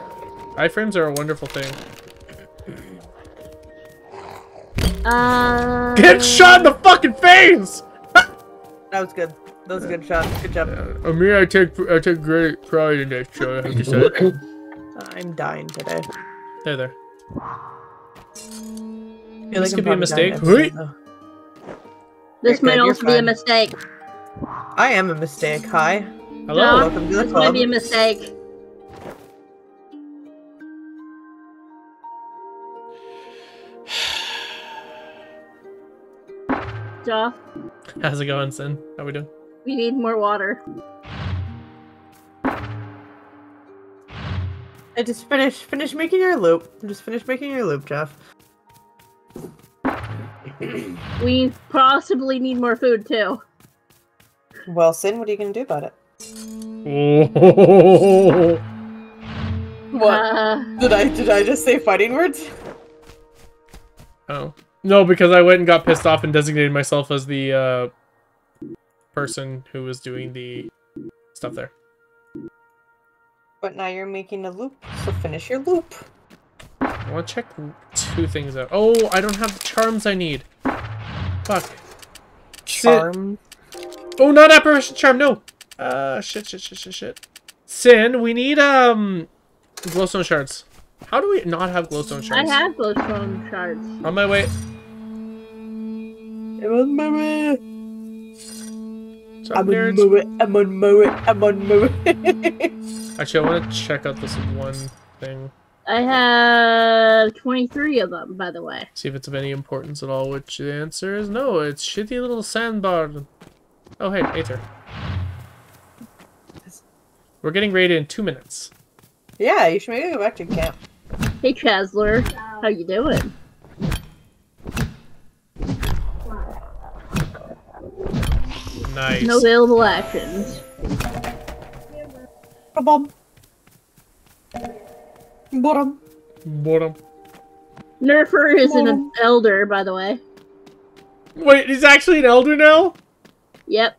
Iframes are a wonderful thing. Uh. Get shot in the fucking face! That was good. That was a good shot. Good job. Uh, me, I take I take great pride in that shot. I have to say. [LAUGHS] I'm dying today. There, there. I This I'm could be a mistake. Wait. time. This You're might good, also be a mistake. I am a mistake. Hi. Hello. No, welcome to the this might be a mistake. Jaw, How's it going, Sin? How we doing? we need more water. I just finish finish making your loop. Just finish making your loop, Jeff. We possibly need more food too. Well, Sin, what are you gonna do about it? [LAUGHS] What? Uh, did I did I just say fighting words? Oh. No, because I went and got pissed off and designated myself as the uh, person who was doing the stuff there. But now you're making a loop, so finish your loop. I want to check two things out. Oh, I don't have the charms I need. Fuck. Sin- Charm. Oh, not apparition charm. No. Uh, shit, shit, shit, shit, shit. Sin, we need um, glowstone shards. How do we not have glowstone shards? I have glowstone shards. On my way. I'm on my way. Sup, I'm on my way. I'm on my way. I'm on my way. Actually, I want to check out this one thing. I have 23 of them, by the way. See if it's of any importance at all, which the answer is no. It's shitty little sandbar. Oh, hey, Aether. We're getting raided in two minutes. yeah, you should maybe go back to camp. Hey, Chasler. How you doing? Nice. No available actions. Bottom. Bottom. Bottom. Nerfer is an elder, by the way. Wait, he's actually an elder now? Yep.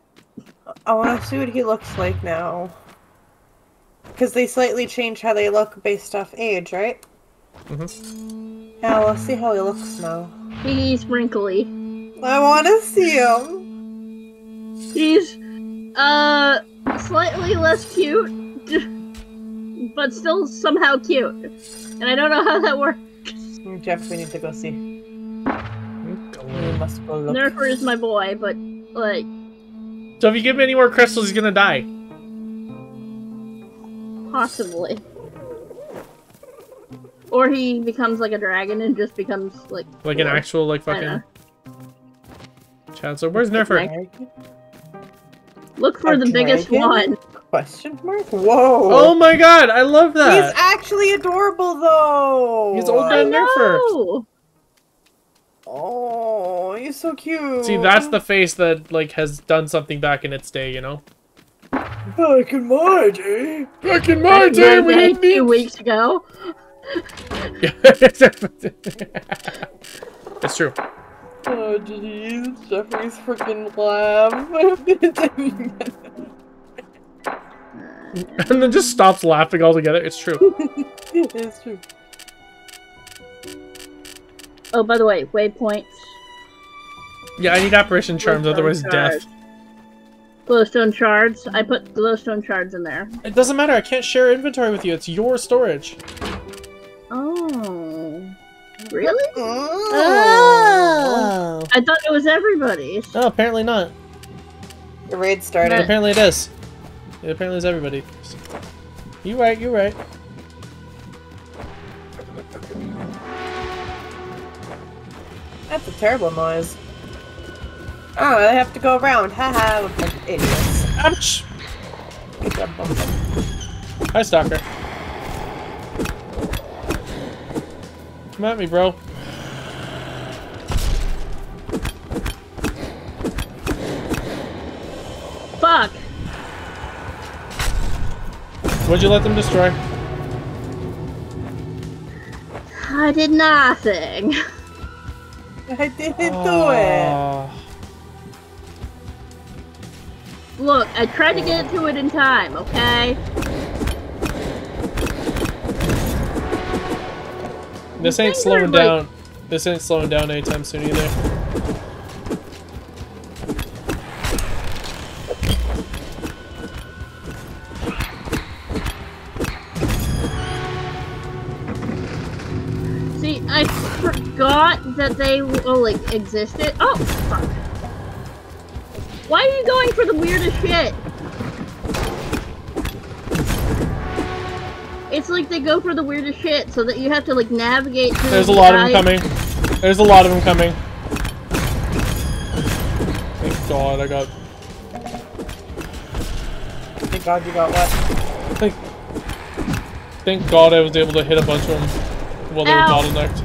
I want to see what he looks like now. Because they slightly change how they look based off age, right? Mhm. Yeah, let's see how he looks now. He's wrinkly. I want to see him. He's, uh, slightly less cute, [LAUGHS] but still somehow cute. And I don't know how that works. Jeff, we need to go see. We must go look. Nerfer is my boy, but, like, So if you give him any more crystals, he's gonna die. possibly. Or he becomes like a dragon and just becomes, like, Like an actual, like, fucking know. Chancellor. Where's Nerfer? Dragon? Look for A the biggest one. Question mark? Whoa. Oh my god, I love that! He's actually adorable though. He's old I man Nerfer. know! Oh, he's so cute. See, that's the face that, like, has done something back in its day, you know? back in my day. Back in my day, we Birthday didn't two weeks ago. [LAUGHS] it's true. Oh jeez, Jeffrey's freaking laugh. and then just stops laughing altogether. It's true. [LAUGHS] it's true. Oh, by the way, waypoints. Yeah, I need apparition charms, Glowstone otherwise death. Glowstone shards. I put glowstone shards in there. It doesn't matter, I can't share inventory with you. It's your storage. Oh. Really? Oh. I thought it was everybody. No, apparently not. The raid started. Apparently it is. It apparently is everybody. You right, You're right. That's a terrible noise. Oh, I have to go around. Haha, look like idiots. Ouch! Good job, Bum Bum. Hi, Stalker. Come at me, bro. Fuck! What'd you let them destroy? I did nothing. [LAUGHS] I didn't do it. Look, I tried to get to it in time, okay? This ain't slowing down. This ain't slowing down anytime soon either. See, I forgot that they oh, like existed. Oh, fuck. Why are you going for the weirdest shit? It's like they go for the weirdest shit, so that you have to like navigate. through There's a the lot of them coming. There's a lot of them coming. Thank God I got. Thank God you got what? Thank, thank God I was able to hit a bunch of them while they were Ow. bottlenecked.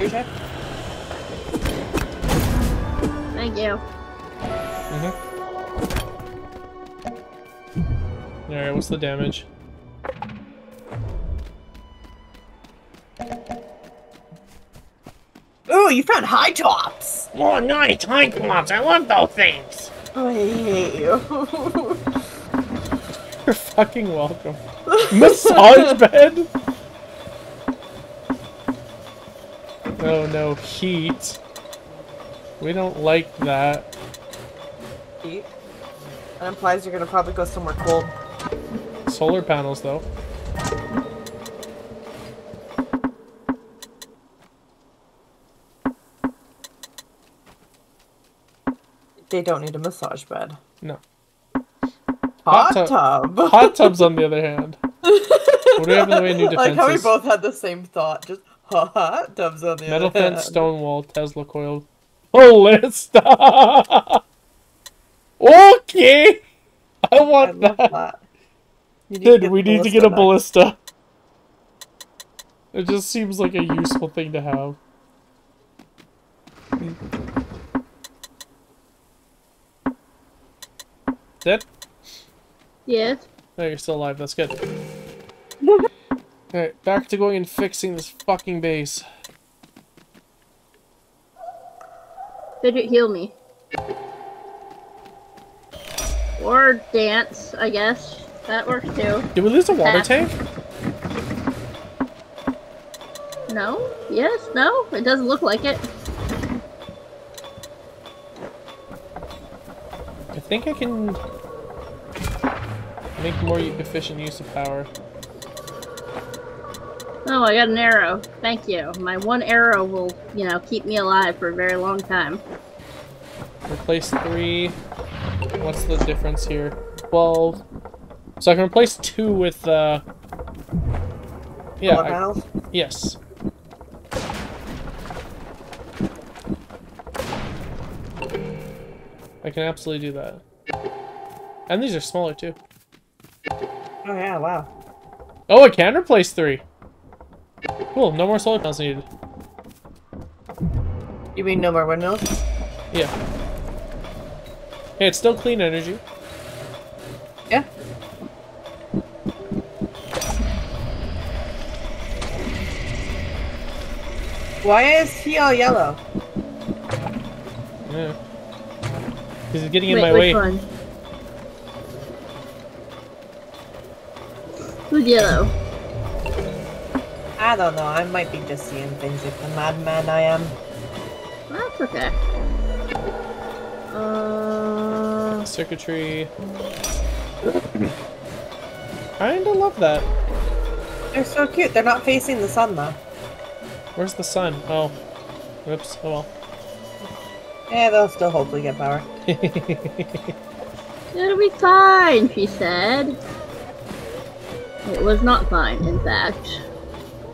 Your check? Thank you. Mm-hmm. Alright, what's the damage? Ooh, you found high tops! Oh, nice. High tops. I love those things. Oh, I hate you. [LAUGHS] You're fucking welcome. [LAUGHS] Massage bed? Oh no, heat. We don't like that. Heat. That implies you're gonna probably go somewhere cold. Solar panels though. They don't need a massage bed. No. Hot, Hot tub. Hot tubs [LAUGHS] on the other hand. What do we have in the way of new like how we both had the same thought. Just hot tubs on the other. Metal other fence, hand. stone wall, Tesla coil. Ballista! [LAUGHS] okay! I I want love that. that. Dude, we need to get a ballista ballista. It just seems like a useful thing to have. Dead? Yes. No, you're still alive. That's good. [LAUGHS] Alright, back to going and fixing this fucking base. Did Fidget heal me. Or dance, I guess. That works too. Did we lose a water tank? No? Yes? No? It doesn't look like it. Think I can make more efficient use of power. Oh, I got an arrow. Thank you. My one arrow will, you know, keep me alive for a very long time. Replace three. What's the difference here? Twelve. So I can replace two with uh Yeah, I- panels. yes. I can absolutely do that. And these are smaller too. Oh yeah, wow. Oh, I can replace three. Cool, no more solar panels needed. You mean no more windmills? Yeah. Hey, it's still clean energy. Yeah. Why is he all yellow? Yeah. Because he's getting in Wait, my way. one? Who's yellow? I don't know. I might be just seeing things like the madman I am. That's okay. Uh, Circuitry. Kinda love that. They're so cute. They're not facing the sun though. Where's the sun? Oh. Whoops. Oh Yeah, they'll still hopefully get power. [LAUGHS] it'll be fine, she said. It was not fine, in fact.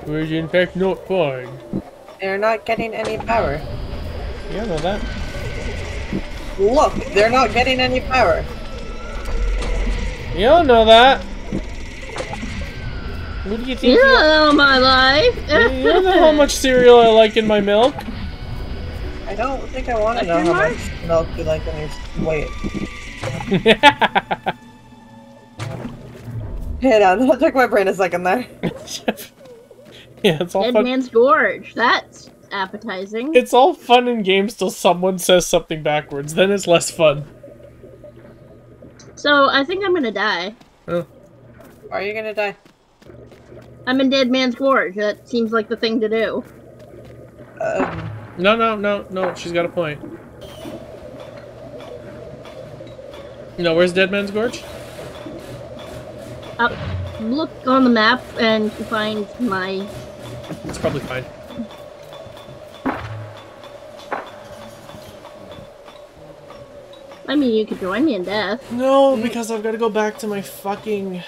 We're in fact not fine. They're not getting any power. Yeah, I know that. Look, they're not getting any power. You don't know that. What do you think? You don't know my life! You don't know how [LAUGHS] much cereal I like in my milk. I don't think I want to know how much milk you like in your wait. Hit on. That took my brain a second there. [LAUGHS] yeah, it's all Dead fun. Man's Gorge. That's appetizing. It's all fun in games till someone says something backwards. Then it's less fun. So, I think I'm gonna die. Why are you gonna die? I'm in Dead Man's Gorge. That seems like the thing to do. Um, No, no, no, no. She's got a point. No, where's Dead Man's Gorge? Up, look on the map and find my. It's probably fine. I mean, you could join me in death. No, because I've got to go back to my fucking.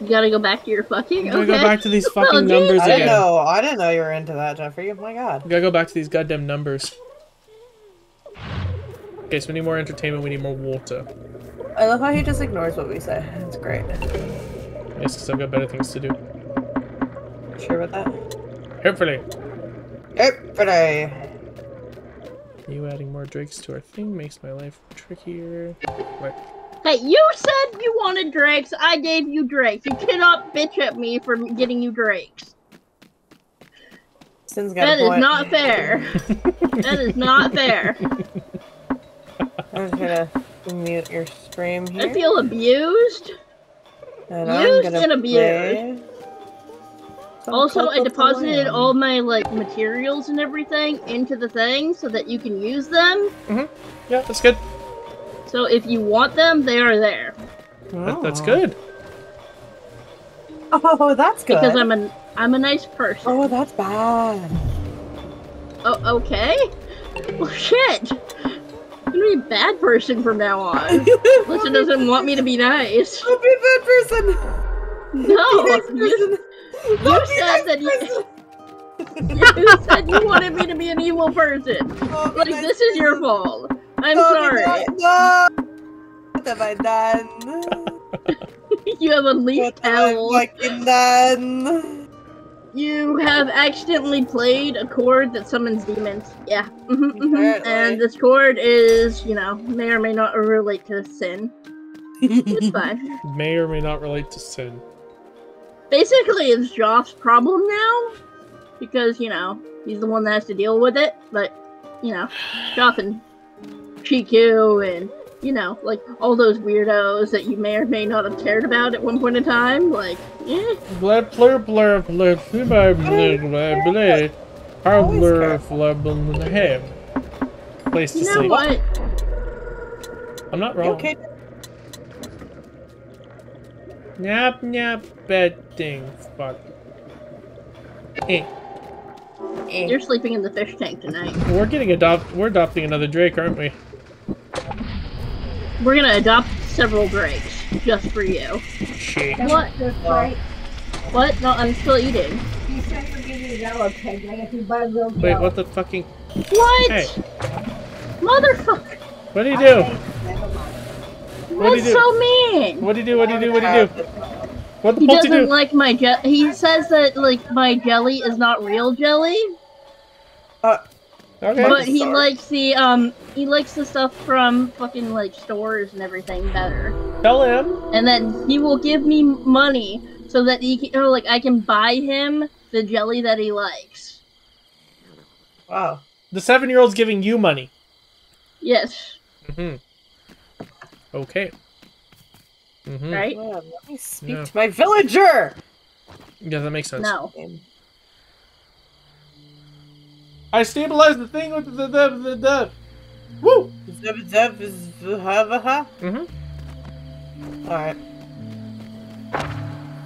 You gotta go back to your fucking. Gotta okay. go back to these [LAUGHS] oh, fucking geez. numbers I didn't again. know. I didn't know you were into that, Jeffrey. Oh my god. We gotta go back to these goddamn numbers. Okay, so we need more entertainment, we need more water. I love how he just ignores what we say. It's great. Yes, because I've got better things to do. Sure about that? Hopefully. Yep, but I. You adding more drakes to our thing makes my life trickier. What? Hey, you said you wanted drakes. I gave you drakes. You cannot bitch at me for getting you drakes. Sin's got That a is not fair. [LAUGHS] that is not fair. I'm gonna mute your stream here. I feel abused. and used and abused. Also, I Cult of the deposited all my like materials and everything into the thing so that you can use them. Mm-hmm. Yeah, that's good. So if you want them, they are there. That, that's Oh. good. [LAUGHS] Oh, that's good. Because I'm a I'm a nice person. Oh, that's bad. Oh, okay. Well, shit. I'm gonna be a bad person from now on. [LAUGHS] Listen doesn't want me to be nice. Don't be a bad person. No, Be nice you, person. you Don't be a said nice that you, [LAUGHS] you said you wanted me to be an evil person. Oh, Like nice this is your fault. I'm Oh, sorry. No. What have I done? [LAUGHS] you have unleashed What have I hell. done? You have accidentally played a chord that summons demons. Yeah. hmm Apparently. And this chord is, you know, may or may not relate to sin. It's [LAUGHS] fine. May or may not relate to sin. Basically, it's Joff's problem now. Because, you know, he's the one that has to deal with it. But, you know, Joff and Chiku and, you know, like all those weirdos that you may or may not have cared about at one point in time. Like, eh. Blah blur blur blur blur blur blur blur blur Har blur blur blur blur Place to You know sleep. what? I'm not You wrong. okay? Nap nap bed thing. Fuck. Eh. Eh. You're sleeping in the fish tank tonight. We're getting adopt. We're adopting another Drake, aren't we? We're gonna adopt several drakes just for you. Shit. What? That's right. What? No, I'm still eating. He said he'll give you a yellow pig. I guess you buy real Wait, yellow. what the fucking? What? Hey, Motherfucker! what do you do? Okay. What do you That's do? so mean. What do you do? What do you do? What do you do? What the He fuck do you doesn't do? like my jelly. He says that like my jelly is not real jelly, Uh, Okay. but he likes the um he likes the stuff from fucking like stores and everything better. Tell him. And then he will give me money so that he can, or, like I can buy him the jelly that he likes. wow. The seven-year-old's giving you money. Yes, Mm-hmm. Okay. Mm-hmm. right? Yeah, let me speak Yeah. to my villager. Yeah, that makes sense. No. I stabilized the thing with the the the, the. Woo. Zeb zeb is ha Mm-hmm. Alright.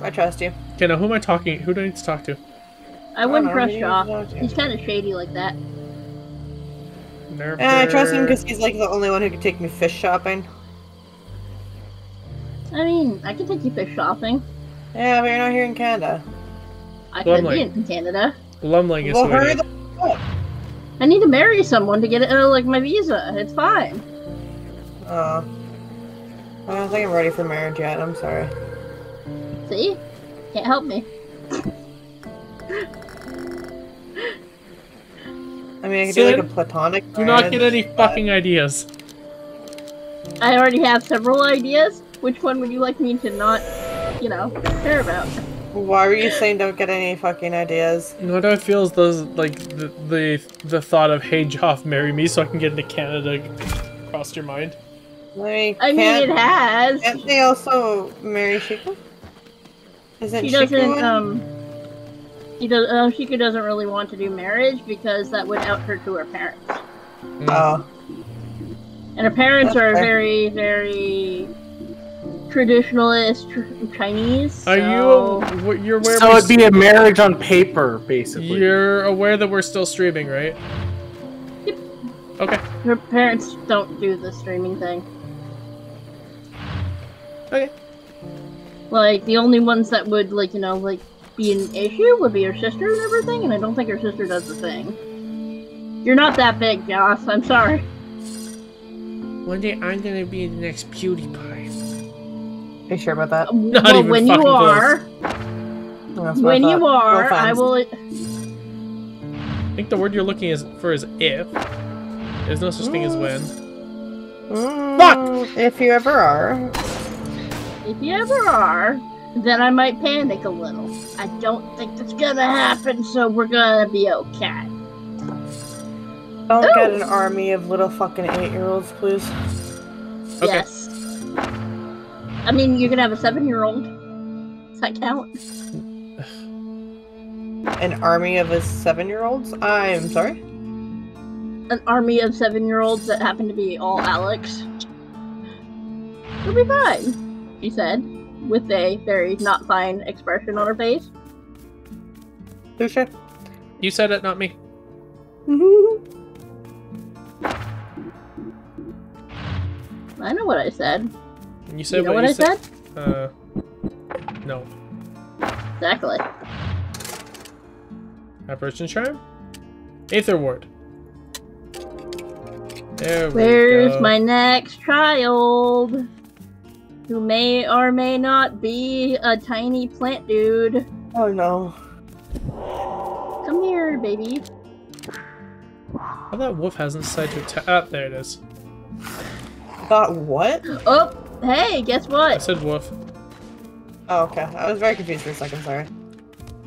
I trust you. Okay, now who am I talking? Who do I need to talk to? I wouldn't know, trust maybe Joff. He's kind of shady like that. Nerf. And I trust him because he's like the only one who can take me fish shopping. I mean, I can take you fish shopping. Yeah, but you're not here in Canada. I could be in Canada. Lumling is Well, who I need. the f- up. I need to marry someone to get it, uh, like my visa. It's fine. Oh. I don't think I'm ready for marriage yet. I'm sorry. See? Can't help me. I mean, I could do like a platonic. Do not marriage, get any but- fucking ideas. I already have several ideas. Which one would you like me to not, you know, care about? Why were you saying don't get any fucking ideas? What do I feel is those like the the, the thought of hey Joff, marry me so I can get into Canada crossed your mind? Like, I mean, it has. can't they also marry Shika? Isn't She Shika doesn't, one? um. She does. Uh, Shika doesn't really want to do marriage because that would out her to her parents, Oh, and her parents That's are fair. very, very traditionalist tr- Chinese. Are so- you? what- You're aware? So it'd be a marriage on paper, basically. You're aware that we're still streaming, right? Yep. Okay. Her parents don't do the streaming thing. Okay. Like the only ones that would like you know like be an issue would be her sister and everything, and I don't think her sister does the thing. You're not that big, Joss. I'm sorry. One day I'm gonna be the next PewDiePie. Are you sure about that? Not well, even when you fucking close. are, That's when you are, I will. I think the word you're looking is for is if. There's no such thing as when. Mm, If you ever are. If you ever are, then I might panic a little. I don't think that's gonna happen, so we're gonna be okay. Don't Ooh. get an army of little fucking eight-year-olds, please. Okay. Yes. I mean, you can have a seven-year-old. Does that count? An army of a seven-year-olds? I'm sorry. An army of seven-year-olds that happen to be all Alex. It'll be fine, she said, with a very not fine expression on her face. Touche. You said it, not me. [LAUGHS] I know what I said. You said You know what, what you I said? Uh, no. Exactly. Apparition Shrine? Aether Ward. There we go. Where's go. my next child? Who may or may not be a tiny plant dude. Oh no. Come here, baby. How that wolf hasn't decided to attack. Ah, there it is. Thought what? Oh, hey, guess what? I said wolf. Oh, okay. I was very confused for a second, sorry.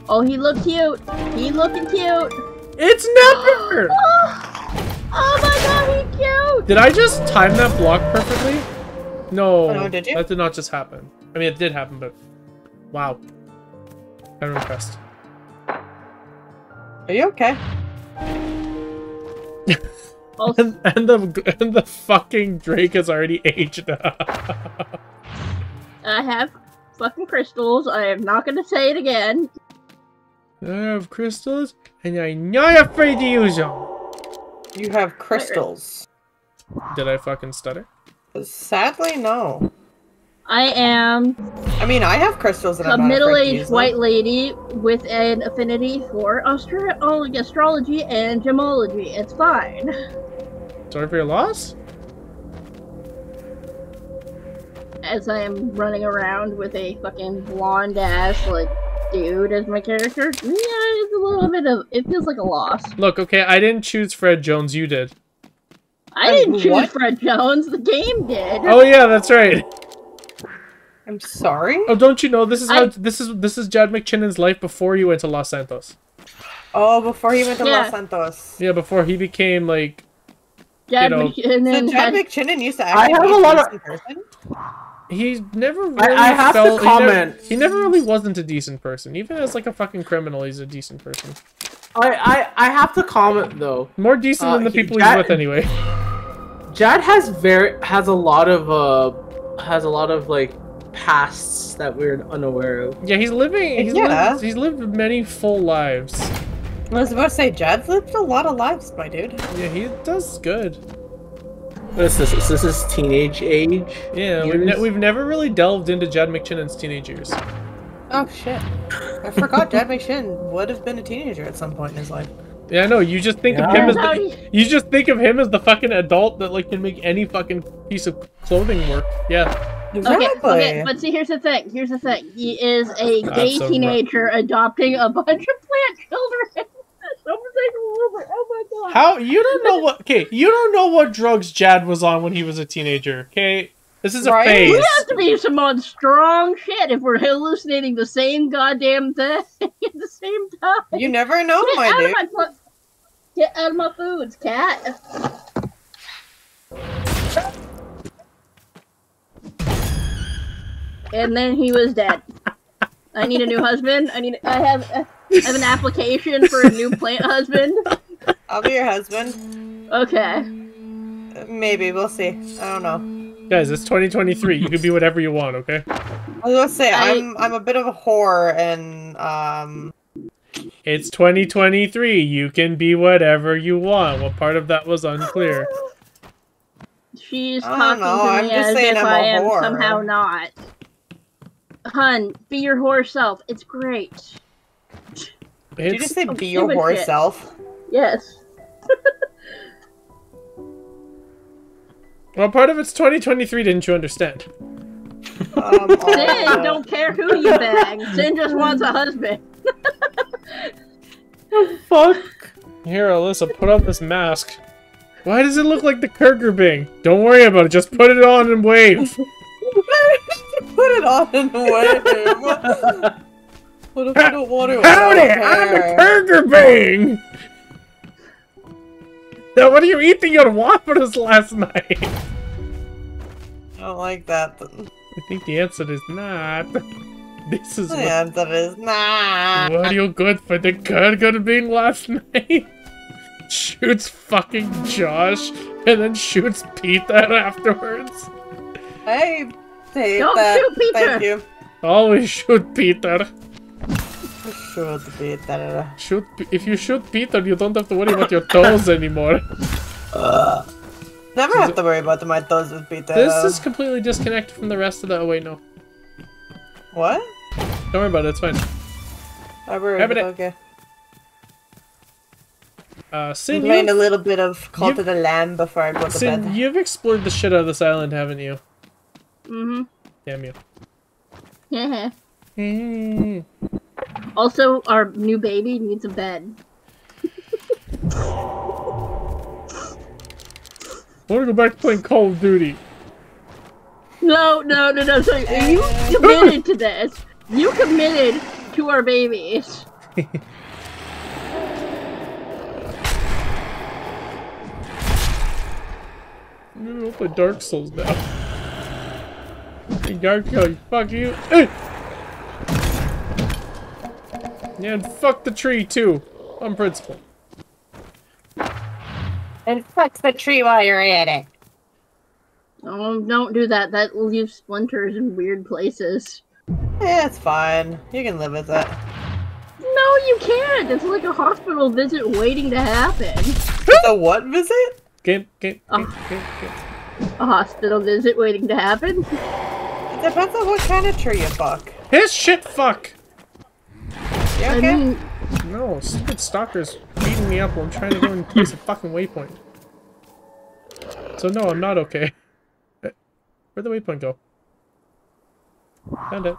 Oh, he looked cute. He looking cute. It's Nepper! Oh, [GASPS] oh my god, he cute. Did I just time that block perfectly? No. Oh, no, did you? That did not just happen. I mean, it did happen, but wow. I'm impressed. Are you okay? [LAUGHS] Also, [LAUGHS] And, and the and the fucking Drake has already aged up. I have fucking crystals. I am not gonna say it again. I have crystals, and I'm not afraid to use them. You have crystals. Did I fucking stutter? Sadly, no. I am I mean, I have crystals and a I'm not afraid to middle-aged use them. white lady with an affinity for astro- astrology and gemology. It's fine. Sorry for your loss? As I am running around with a fucking blonde ass like dude as my character. Yeah, it's a little bit of. It feels like a loss. Look, okay, I didn't choose Fred Jones, you did. I didn't choose what? Fred Jones. The game did. Oh yeah, that's right. I'm sorry? Oh, don't you know this is how I- this is this is Jad McKinnon's life before he went to Los Santos. Oh, before he went to Yeah. Los Santos. Yeah, before he became like Jad you know- McKinnon So Chad had- McKinnon used to I actually have be a lot of- decent person? he never really I have to felt, he never- comment. He never, really wasn't a decent person. Even as like a fucking criminal, he's a decent person. I, I I have to comment though. More decent Uh, than the he- people Jad- he's with anyway. [LAUGHS] Jad has very has a lot of uh has a lot of like pasts that we're unaware of. Yeah, he's living. He's Yeah. lived. He's lived many full lives. I was about to say, Jad's lived a lot of lives, my dude. Yeah, he does good. What is this? Is this his teenage age? Yeah, we've, ne- we've never really delved into Jad McKinnon's teenage years. Oh shit. I forgot Jad McShin would have been a teenager at some point in his life. Yeah, I know. You just think of him as the, you- you just think of him as the fucking adult that like can make any fucking piece of clothing work. Yeah. Exactly. Okay, okay, but see, here's the thing. Here's the thing. He is a gay so rough. teenager adopting a bunch of plant children. [LAUGHS] Someone take a Uber. Oh my god. How you don't know what? Okay, you don't know what drugs Jad was on when he was a teenager. Okay, this is a Right? phase. We have to be some on strong shit if we're hallucinating the same goddamn thing [LAUGHS] at the same time. You never know, Get my out dude. of my pl- Get out of my foods, cat. And then he was dead. I need a new husband. I need. I have. Uh, I have an application for a new plant husband. I'll be your husband. Okay. Maybe we'll see. I don't know. Guys, it's 2023. You can be whatever you want, okay? I was gonna say I- I'm I'm a bit of a whore and um It's 2023. You can be whatever you want. What part of that was unclear? She's talking know, to I'm me just as saying if I'm a I am whore. somehow not. Hun, be your whore self. It's great. Did you just say be your give a whore shit. self? Yes. well, part of it's 2023 didn't you understand? Um, [LAUGHS] all Sin don't care who you bang. Sin just wants a husband. [LAUGHS] Fuck. Here, Alyssa, put on this mask. Why does it look like the Kurger Bing? Don't worry about it. Just put it on and wave. [LAUGHS] Put it on and wave. What if I don't want to? [LAUGHS] Howdy, I don't I'm the care. Kurger Now, what are you eating your waffles last night? I don't like that. I think the answer is not. [LAUGHS] This is The what, answer is not. what are you good for the Kurger Bing last [LAUGHS] night. Shoots fucking Josh and then shoots Peter afterwards. Hey, take Don't that. shoot Peter. Thank you. Always shoot Peter. Should be that. Shoot. P- If you shoot Peter, you don't have to worry about your toes [LAUGHS] anymore. Never have to worry about my toes with Peter. This is completely disconnected from the rest of the. Oh wait, no. what? Don't worry about it. It's fine. I worry. Have it. Okay. Uh, Sin, Playing a little bit of Cult to the Lamb before I go to Sin, bed. you've explored the shit out of this island, haven't you? Mm-hmm. Damn you. Yeah. Mm. Also, our new baby needs a bed. I want to go back to playing Call of Duty. No, no, no, no. So you committed to this. You committed to our babies. I'm gonna play Dark Souls now. Hey, Dark Souls, fuck you. Hey! Yeah, and fuck the tree too. On principle. And fuck the tree while you're at it. Oh, don't do that. That leaves splinters in weird places. Yeah, it's fine. You can live with it. No, you can't. It's like a hospital visit waiting to happen. The what visit? Game, game, game, game, game. A hospital visit waiting to happen. It depends on what kind of tree you fuck. His shit fuck! You I mean, No, stupid stalker's beating me up while I'm trying to go and place a fucking waypoint. So no, I'm not okay. Where'd the waypoint go? Found it.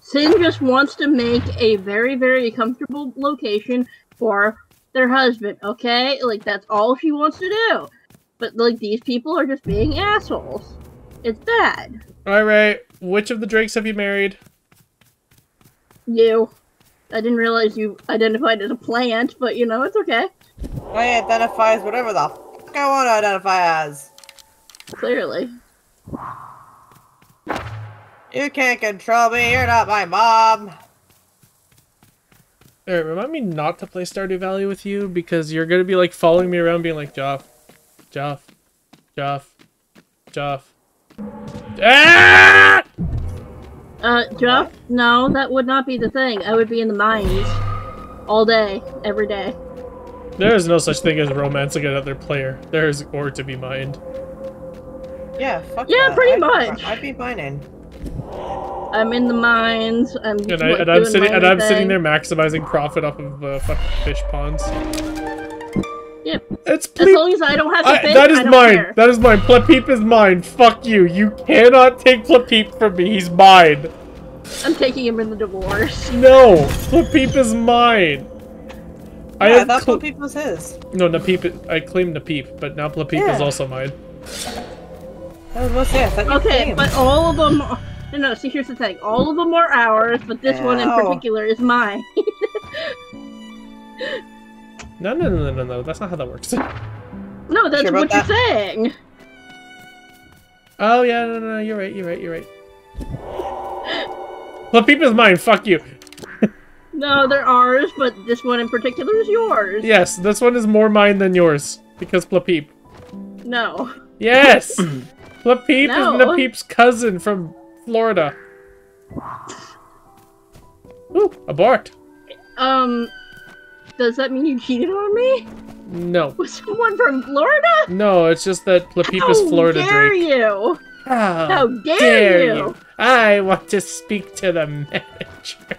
Sin just wants to make a very, very comfortable location for their husband, okay? Like, that's all she wants to do. But, like, these people are just being assholes. It's bad. Alright, which of the Drakes have you married? You. I didn't realize you identified as a plant, but, you know, it's okay. I identify as whatever the fuck I want to identify as. Clearly. You can't control me. You're not my mom. Alright, remind me not to play Stardew Valley with you because you're gonna be like following me around being like, Joff, Joff, Joff, Joff. Ah! Uh, Jeff? No, that would not be the thing. I would be in the mines. All day. Every day. There is no such thing as romancing another player. There is ore to be mined. Yeah, fuck Yeah, that. pretty I'd, much. I'd be mining. I'm in the mines. I'm And, I, like, and I'm sitting and I'm mining sitting there maximizing profit off of uh, fucking fish ponds. Yep. It's As long as I don't have to I, think, that is I don't mine. care. That is mine. Plepeep is mine. Fuck you. You cannot take Plepeep from me. He's mine. I'm taking him in the divorce. No, Plepeep is mine. I yeah, I have thought cl- Bo Peep was his. no Napeep. is- I claim Napeep, but now Plepeep is also mine. I was about to I thought Okay, but all of them. Are... No, no. See, here's the thing. All of them are ours, but this one in particular is mine. [LAUGHS] No, no, no, no, no. no. That's not how that works. [LAUGHS] no, that's Sure about what you're saying. oh yeah, no, no, no. You're right. You're right. You're right. Plepeep is mine. Fuck you. [LAUGHS] No, they're ours, but this one in particular is yours. Yes, this one is more mine than yours because Plapeep. No. Yes, [LAUGHS] Plapeep No. is Napeep's cousin from Florida. Ooh, abort. Um, does that mean you cheated on me? No, [LAUGHS] With someone from Florida? no, it's just that Plapeep How is Florida dare Drake. you? How, How dare you? I want to speak to the manager.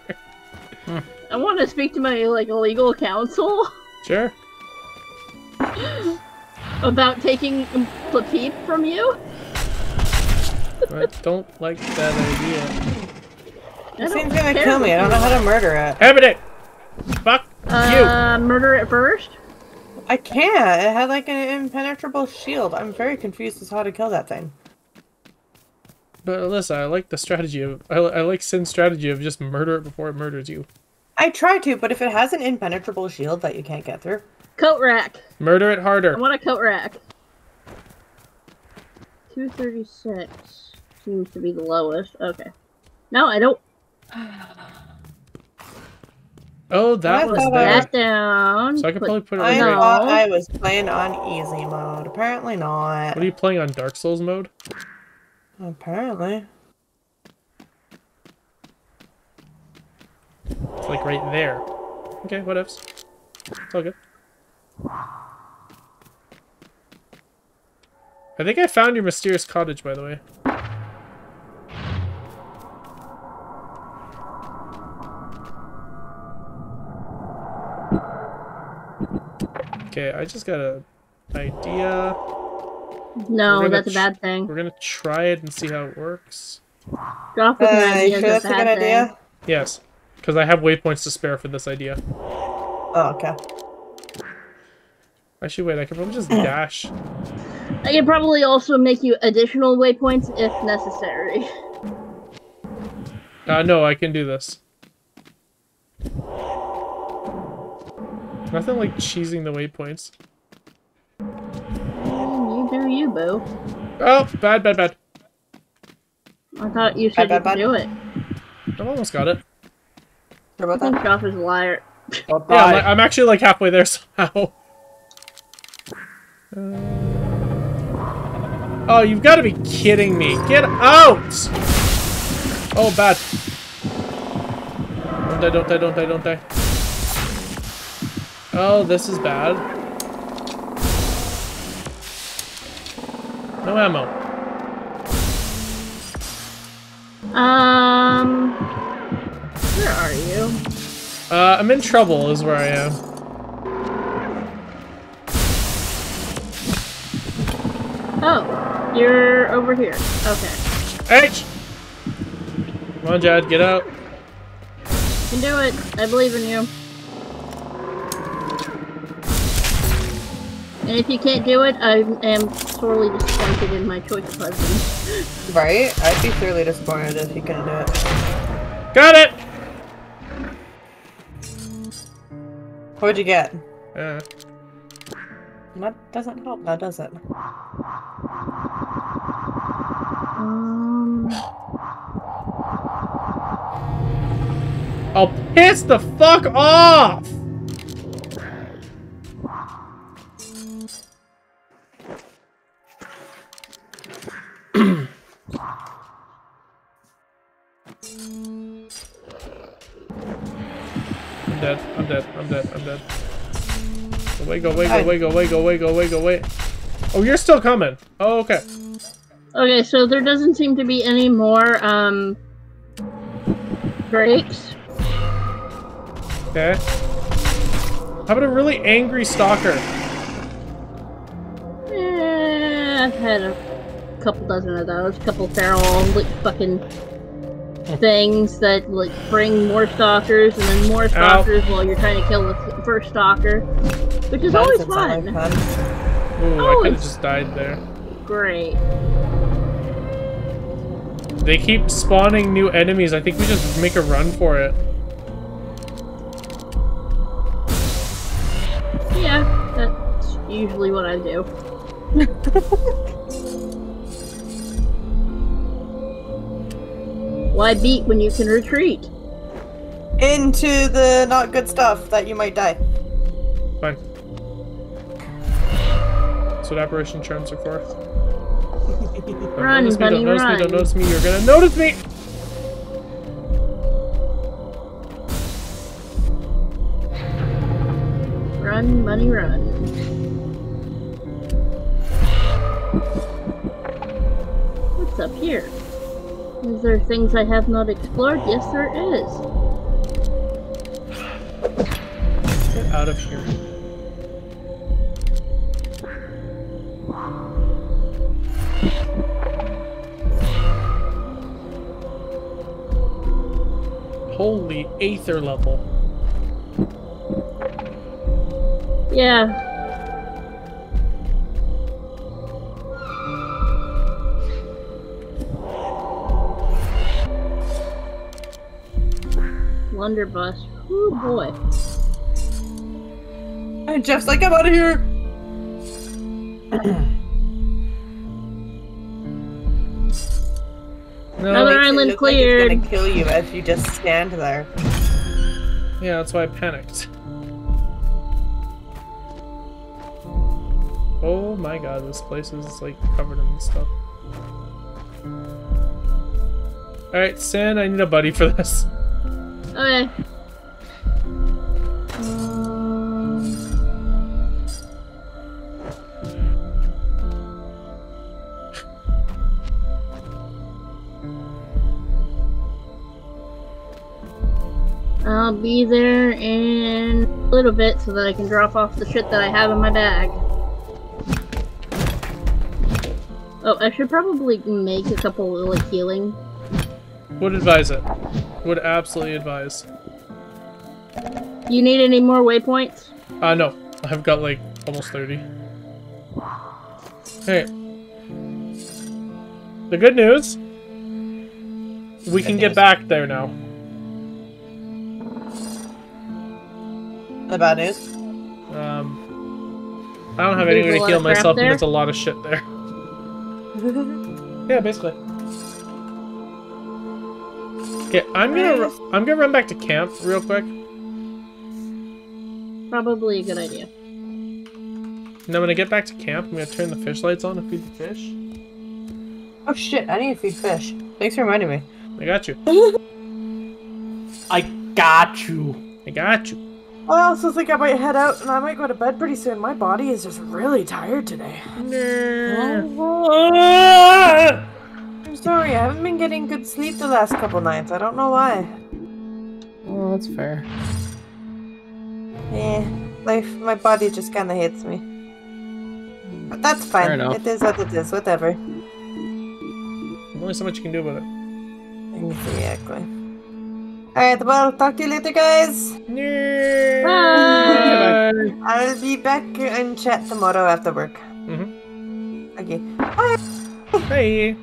[LAUGHS] I want to speak to my like legal counsel Sure. [LAUGHS] about taking Plapeep from you. I don't like that idea. I This don't thing's gonna kill me. I don't know how to murder it. Ebony! Fuck Uh, murder it first. I can't. It had like an impenetrable shield. I'm very confused as to how to kill that thing. But Alyssa, I like the strategy of I, I like Sin's strategy of just murder it before it murders you. I try to, but if it has an impenetrable shield that you can't get through, Coat rack. Murder it harder. I want a coat rack. 236 seems to be the lowest. Okay. No, I don't. [SIGHS] [SIGHS] Oh, that I was thought there. That down. So I could put- probably put it I right thought I was playing on easy mode. Apparently not. What are you playing on Dark Souls mode? Apparently. It's like right there. Okay, what ifs. It's all good. I think I found your mysterious cottage, by the way. Okay, I just got a idea. No, that's a bad thing. We're gonna try it and see how it works. Drop with Uh, an you sure that's a a good thing. idea? Yes, because I have waypoints to spare for this idea. Oh, okay. Actually, wait, I could probably just [LAUGHS] dash. I can probably also make you additional waypoints if necessary. Uh, no, I can do this. Nothing like cheesing the waypoints. You do you, boo. Oh, bad, bad, bad. I thought you said Bad, you bad, do it. I almost got it. Sure I about think that? Joff is a liar. Oh, Yeah, I'm, like- I'm actually like halfway there [LAUGHS] somehow. Uh, Oh, you've got to be kidding me. Get out! Oh, bad. Don't die, don't die, don't die, don't die. Oh, this is bad. No ammo. Um, where are you? Uh, I'm in trouble is where I am. Oh, you're over here. Okay, H! Come on, Jad, get out. you can do it. I believe in you. And if you can't do it, I am sorely disappointed in my choice of husband. Right? I'd be thoroughly disappointed if you couldn't do it. Got it! What'd you get? Uh, That doesn't help that does it? Um, I'll piss the fuck off! I'm dead. I'm dead. I'm dead. I'm dead. Away, go away, go away, go away, go away, go away, go away. Oh, you're still coming. Oh, okay. okay, so there doesn't seem to be any more, um, breaks. Okay. How about a really angry stalker? Eh, I've had a couple dozen of those. couple feral like, fucking things that like bring more stalkers and then more oh. stalkers while you're trying to kill the first stalker, which is That always fun. like fun. Ooh, I Oh, could have just died there. Great. They keep spawning new enemies. I think we just make a run for it. Yeah, that's usually what I do. [LAUGHS] Why beat when you can retreat? into the not good stuff that you might die. Fine. That's what apparition charms are for. [LAUGHS] Don't Run, notice me, bunny, don't notice me, don't notice me, you're gonna notice me! Run, bunny, run. What's up here? Is there things I have not explored? Yes, there is. Get out of here. Holy Aether level. Yeah. Blunderbuss. Oh boy. And Jeff's like, I'm out of here. No, Another Makes island look like cleared. it's gonna kill you if you just stand there. yeah, that's why I panicked. Oh my god, this place is like covered in stuff. Alright, Sin, I need a buddy for this. Okay. I'll be there in a little bit so that I can drop off the shit that I have in my bag. Oh, I should probably make a couple of like healing. Would advise it. Would absolutely advise. You need any more waypoints? Uh, no. I've got like almost 30. Hey. The good news, we can get back there now. The bad news. Um, I don't have There's any way to heal of crap myself, and there's a lot of shit there. [LAUGHS] yeah, basically. Okay, I'm gonna ru- I'm gonna run back to camp real quick, Probably a good idea. And then when I get back to camp, I'm gonna turn the fish lights on and feed the fish. Oh shit, I need to feed fish. Thanks for reminding me. I got you. [LAUGHS] I got you. I got you. I also think I might head out and I might go to bed pretty soon. My body is just really tired today. [LAUGHS] I'm sorry, I haven't been getting good sleep the last couple nights. I don't know why. Well, that's fair. Yeah, life, my body just kind of hates me. But that's fine. Fair enough. It is what it is. Whatever. There's only so much you can do about it. Exactly. Alright, well, talk to you later, guys. Bye. I'll be back in chat tomorrow after work. Mhm. Okay. Hey.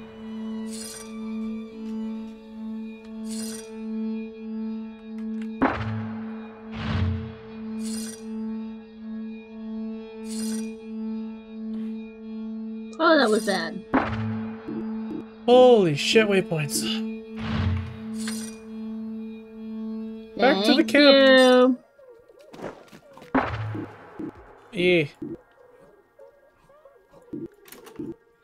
Oh, that was bad. Holy shit, waypoints. Back to the camp. you. Yeah.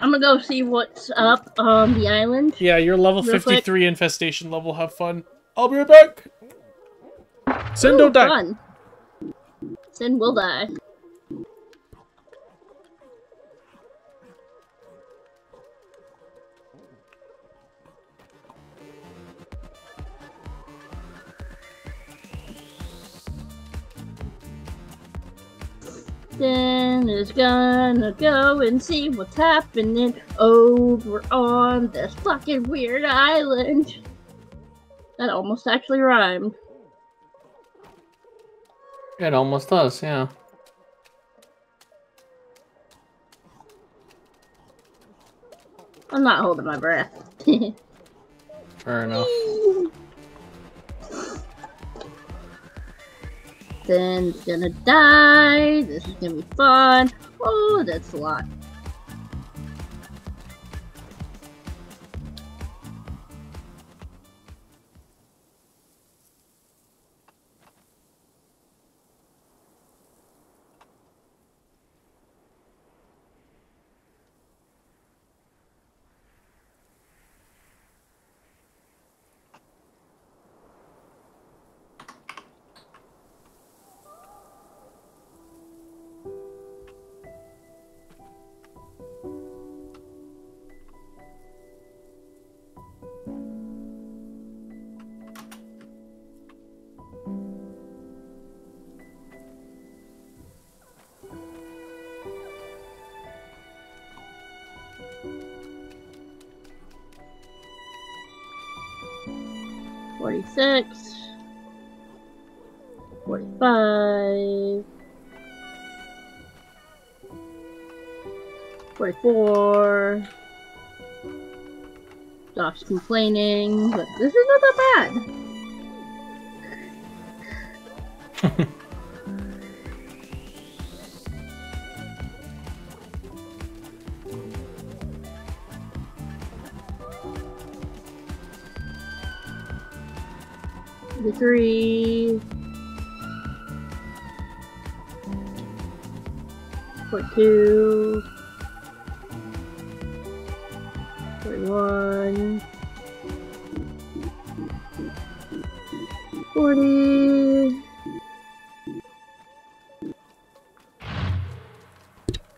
I'm gonna go see what's up on the island. Yeah, you're level Real quick. 53 infestation level. Have fun. I'll be right back. Sin, Ooh, don't die. Fun. Sin will die. Sin is gonna go and see what's happening over on this fucking weird island. That almost actually rhymed. It almost does, yeah. I'm not holding my breath. [LAUGHS] Fair enough. [LAUGHS] Sin's gonna die. This is gonna be fun. Oh, that's a lot. 46, 45, 44. Josh complaining, but this is not that bad. Three. For two. For one. Forty.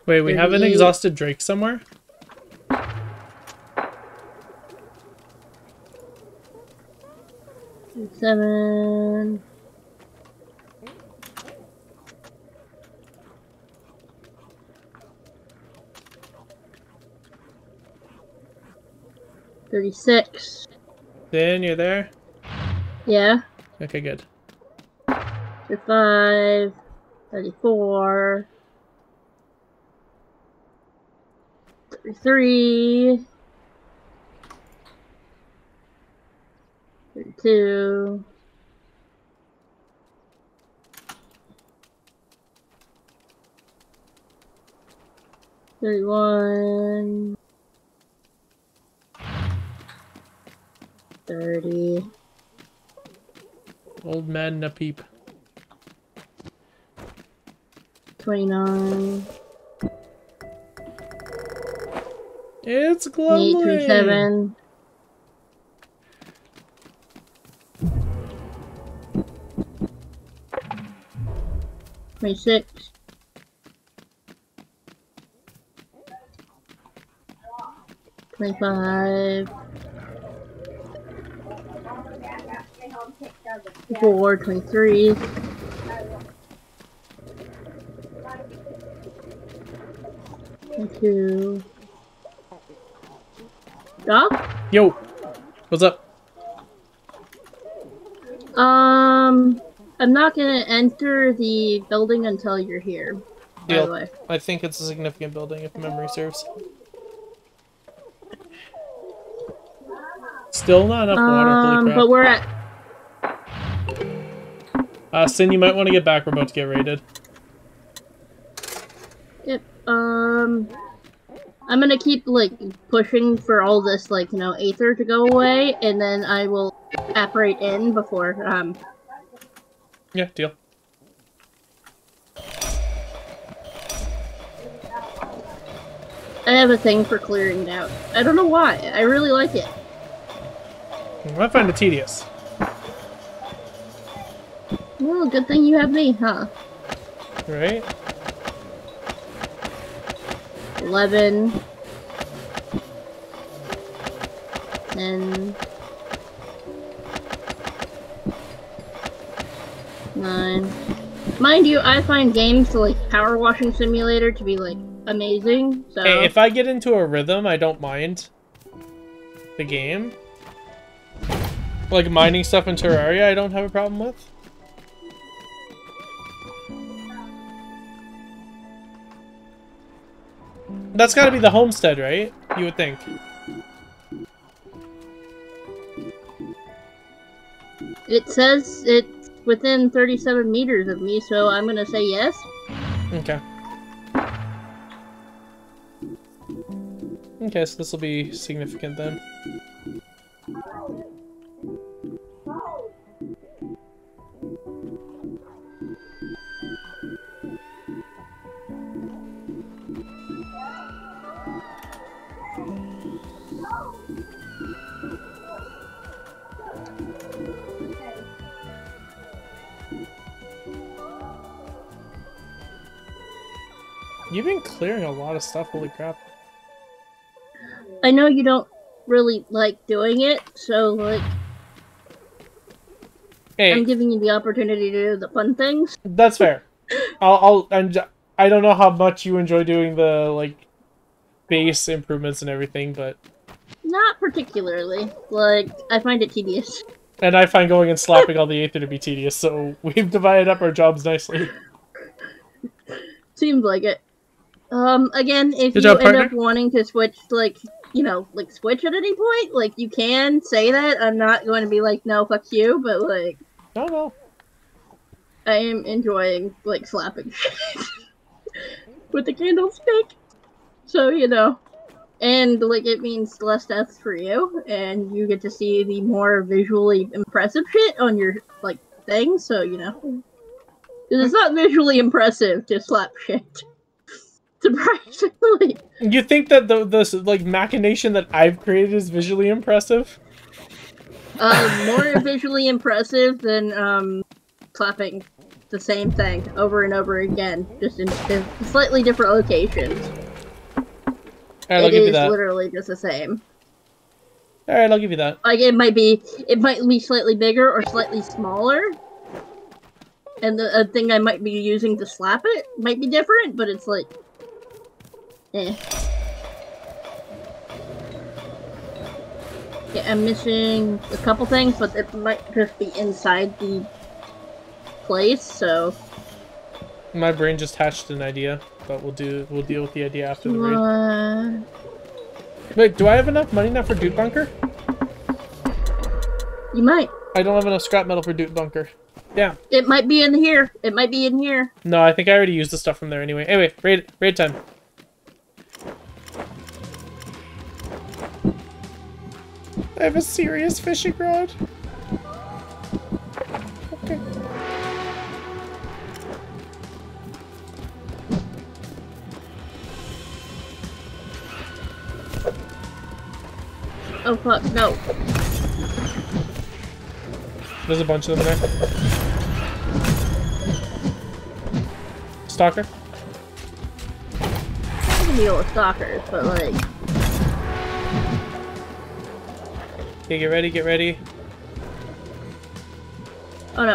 Wait, we have an exhausted Drake somewhere? Seven. Thirty-six. Then you're there? Yeah. Okay, good. Thirty-five. Thirty-four. Thirty-three. Thirty-two. Thirty-one. Thirty. Old man a peep. 29, It's glowing. 27, Twenty-six. Twenty-five. Four, twenty-three. Twenty-two. Doc? Yo, what's up? Um, I'm not gonna enter the building until you're here. By Deal. the way. I think it's a significant building, if memory serves. Still not enough water. Um, but we're at. Uh, Sin, you might want to get back. We're about to get raided. Yep. Um, I'm gonna keep like pushing for all this like you know aether to go away, and then I will apparate in before um. Yeah, deal. I have a thing for clearing it out. I don't know why. I really like it. I find it tedious. Well, good thing you have me, huh? Right? Eleven. Ten. Nine. Mind you, I find games like Power Washing Simulator to be like amazing. So Hey, if I get into a rhythm, I don't mind the game. Like mining stuff in Terraria, I don't have a problem with. That's gotta be the homestead, right? You would think. it says it's within 37 meters of me, so I'm gonna say yes. Okay. Okay, so this will be significant then. Of stuff, holy crap. I know you don't really like doing it, so like Hey, I'm giving you the opportunity to do the fun things. That's fair. [LAUGHS] I'll, I'll, and j- I don't know how much you enjoy doing the like base improvements and everything, but Not particularly. Like I find it tedious. And I find going and slapping all the Aether to be tedious, so [LAUGHS] we've divided up our jobs nicely. [LAUGHS] Seems like it. Um, again, if Good you job, end partner. up wanting to switch, like, you know, like switch at any point, like you can say that. I'm not going to be like, no, fuck you, but like, No, no. I am enjoying like slapping [LAUGHS] with the candlestick. So you know, and like it means less deaths for you, and you get to see the more visually impressive shit on your like thing. So you know, 'Cause it's not visually impressive to slap shit. [LAUGHS] Surprisingly, You think that the this like machination that I've created is visually impressive? uh, more [LAUGHS] visually impressive than um clapping the same thing over and over again, just in, in slightly different locations. It give you that. literally just the same. Alright, I'll give you that. Like it might be, it might be slightly bigger or slightly smaller, and the uh, thing I might be using to slap it might be different, but it's like, eh. Yeah, I'm missing a couple things, but it might just be inside the place. So My brain just hatched an idea, but we'll do we'll deal with the idea after the raid. uh, Wait, do I have enough money now for Dude Bunker? you might. I don't have enough scrap metal for Dude Bunker. Yeah. It might be in here. It might be in here. No, I think I already used the stuff from there anyway. Anyway, raid raid time. I have a serious fishing rod. Okay. Oh fuck, no. There's a bunch of them there. Stalker. I can deal with stalkers, but like, Okay, get ready, get ready. oh no.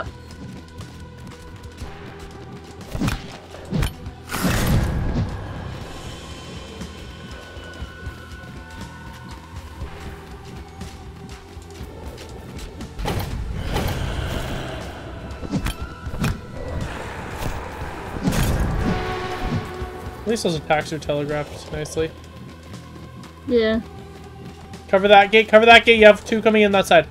At least those attacks are telegraphed nicely. Yeah. Cover that gate, cover that gate. You have two coming in that side.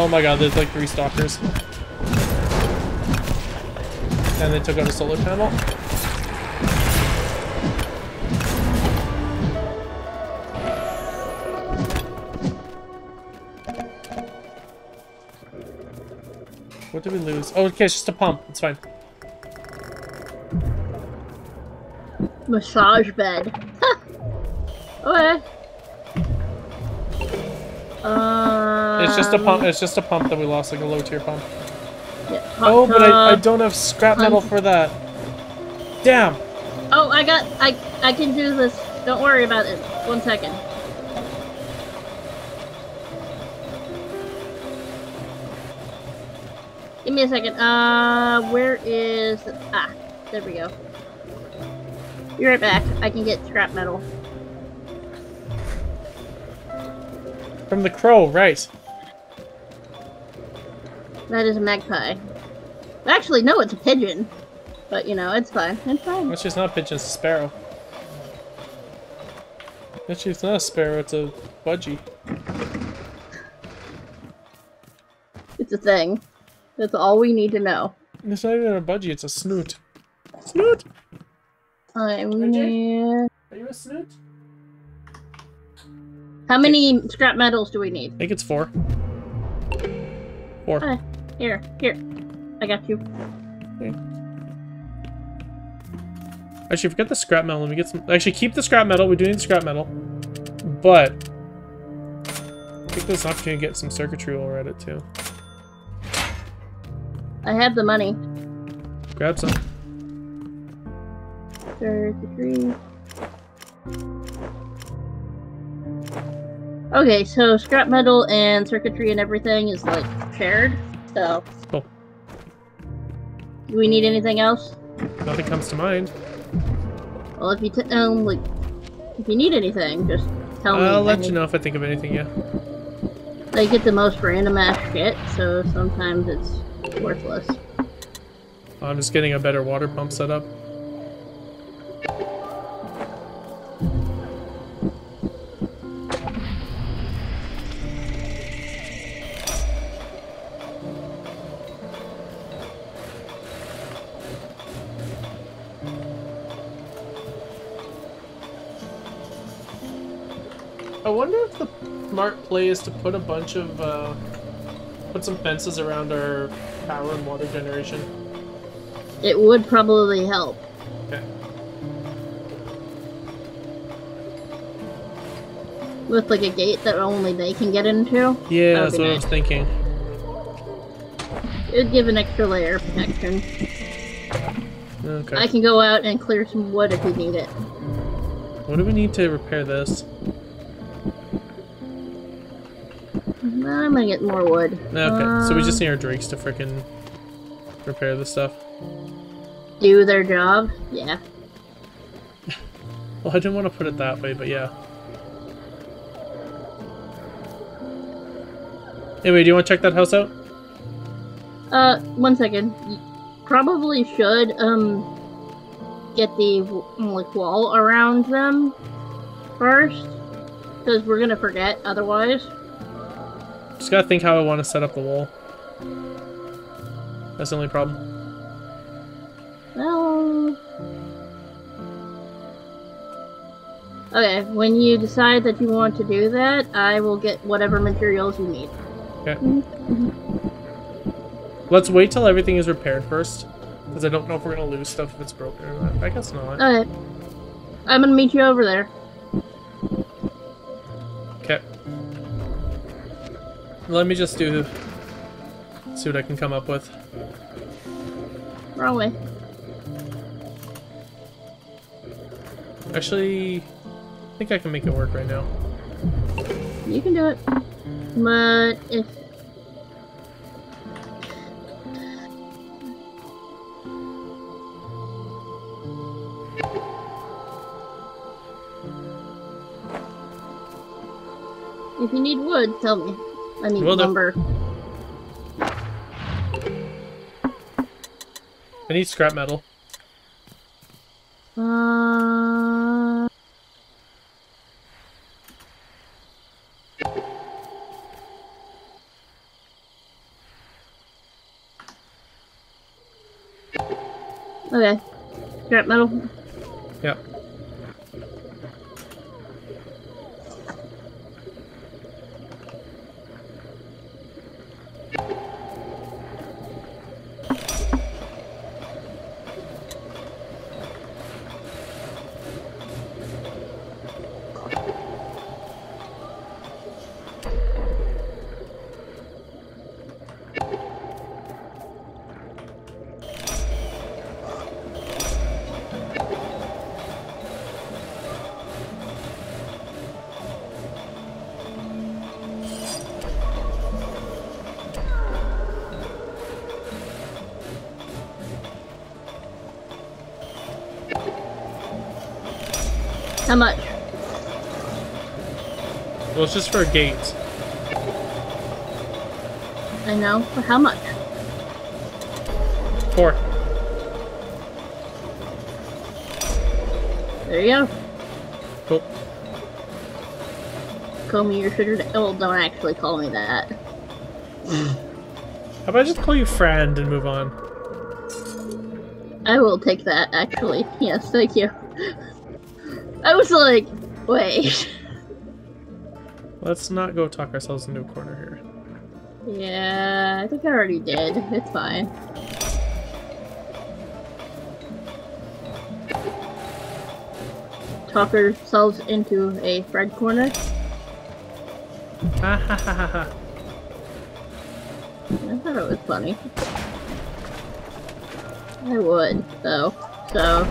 Oh my god, there's like three stalkers. And they took out a solar panel. What did we lose? Oh, okay, it's just a pump. It's fine. Massage bed. [LAUGHS] okay. Just a pump. It's just a pump that we lost, like a low tier pump. yeah, Oh, but I, I don't have scrap metal for that. Damn. Oh, I got. I I can do this. Don't worry about it. One second. Give me a second. Uh, where is? Ah, there we go. Be right back. I can get scrap metal. From the crow, right. That is a magpie. Actually, no, it's a pigeon. But you know, it's fine. It's fine. It's not a pigeon, it's a sparrow. Actually, it's not a sparrow, it's a budgie. It's a thing. That's all we need to know. It's not even a budgie, it's a snoot. Snoot! I'm RJ? Are you a snoot? How many scrap metals do we need? I think it's four. Four. Okay. Here, here. I got you. Actually, forget the scrap metal. Let me get some. Actually, keep the scrap metal. We do need scrap metal. But. Take this opportunity to get some circuitry while we're at it, too. I have the money. Grab some. Circuitry. Okay, so scrap metal and circuitry and everything is like shared. So. Cool. Do we need anything else? Nothing comes to mind. Well, if you t- um like, if you need anything, just tell me. I'll let you know if I think of anything, yeah. They get the most random ass shit, so sometimes it's worthless. I'm just getting a better water pump set up. Smart play is to put a bunch of, uh, put some fences around our power and water generation. It would probably help. Okay. With like a gate that only they can get into. Yeah, that's what I was thinking. It would give an extra layer of protection. Okay. I can go out and clear some wood if we need it. What do we need to repair this? I'm gonna get more wood. Okay, so we just Um, need our drakes to frickin' repair this stuff. do their job. Yeah. [LAUGHS] Well, I didn't want to put it that way, but yeah. Anyway, do you want to check that house out? Uh, one second. You probably should um get the like wall around them first, because we're gonna forget otherwise. Just gotta think how I want to set up the wall. That's the only problem. Well. Okay, when you decide that you want to do that, I will get whatever materials you need. Okay. Mm-hmm. Mm-hmm. Let's wait till everything is repaired first. Because I don't know if we're gonna lose stuff if it's broken or not. I guess not. Okay. I'm gonna meet you over there. Let me just do... See what I can come up with. Wrong way. Actually, I think I can make it work right now. You can do it. But if If you need wood, tell me. I need Will do. lumber. I need scrap metal. Uh, okay. Scrap metal. Yep. How much? Well, it's just for a gate. I know. For how much? Four. There you go. Cool. Call me your sugar. da- Well, don't actually call me that. How about I just call you friend and move on? I will take that, actually. Yes, thank you. Was like, wait. [LAUGHS] Let's not go talk ourselves into a corner here. Yeah, I think I already did. It's fine. talk ourselves into a Fred corner. Ha ha ha ha. I thought it was funny. I would, though. So,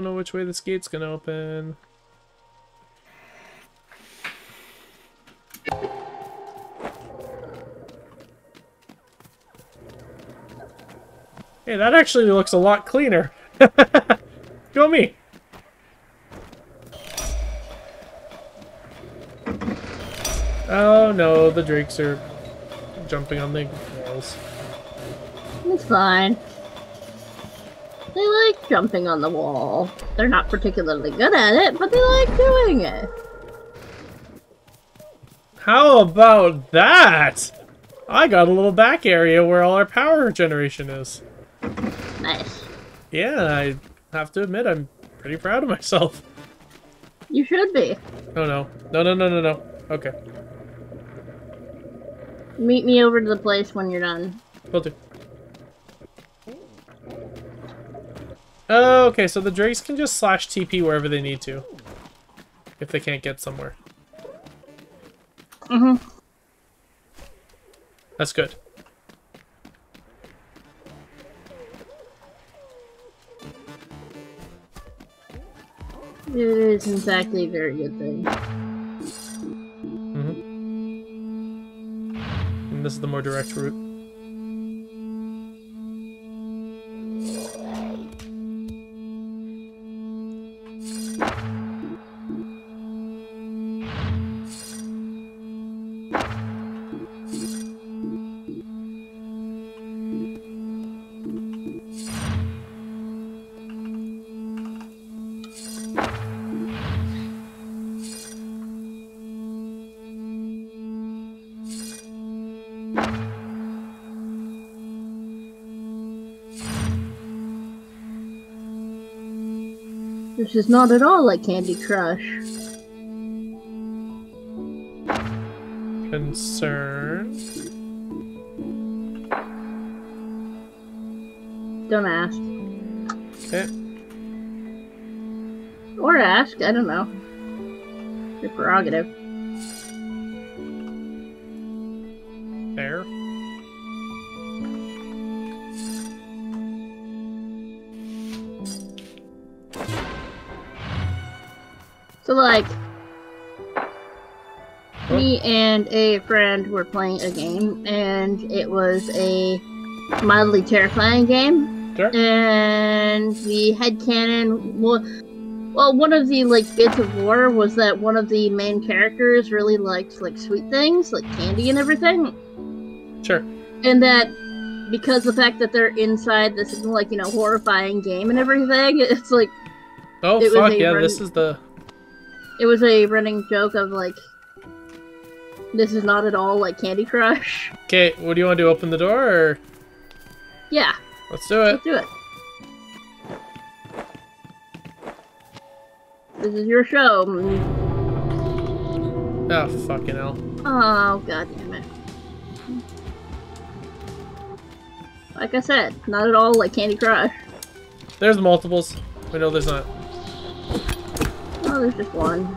Don't know which way this gate's gonna open. Hey, that actually looks a lot cleaner. [LAUGHS] Go me. Oh no, the drakes are jumping on the walls. it's fine. Jumping on the wall. They're not particularly good at it, but they like doing it. How about that? I got a little back area where all our power generation is. Nice. Yeah, I have to admit I'm pretty proud of myself. You should be. Oh no. No, no, no, no, no. Okay. Meet me over to the place when you're done. Will do. Oh, okay, so the Drakes can just slash TP wherever they need to. If they can't get somewhere. Mm-hmm. That's good. It is, in fact, a very good thing. Mm-hmm. And this is the more direct route. This is not at all like Candy Crush. Concern. Don't ask. Okay. Or ask, I don't know. Your prerogative. And a friend were playing a game, and it was a mildly terrifying game. Sure. And the headcanon, well, well, one of the like bits of lore was that one of the main characters really liked like sweet things, like candy and everything, Sure. and that because the fact that they're inside this like you know horrifying game and everything, [LAUGHS] it's like Oh It fuck yeah! run- This is the it was a running joke of like this is not at all like Candy Crush. okay. What do you want to do? Open the door or Yeah, let's do it? let's do it. This is your show. Oh fucking hell! Oh god damn it. Like I said, not at all like Candy Crush. There's multiples. I know there's not. Oh, there's just one.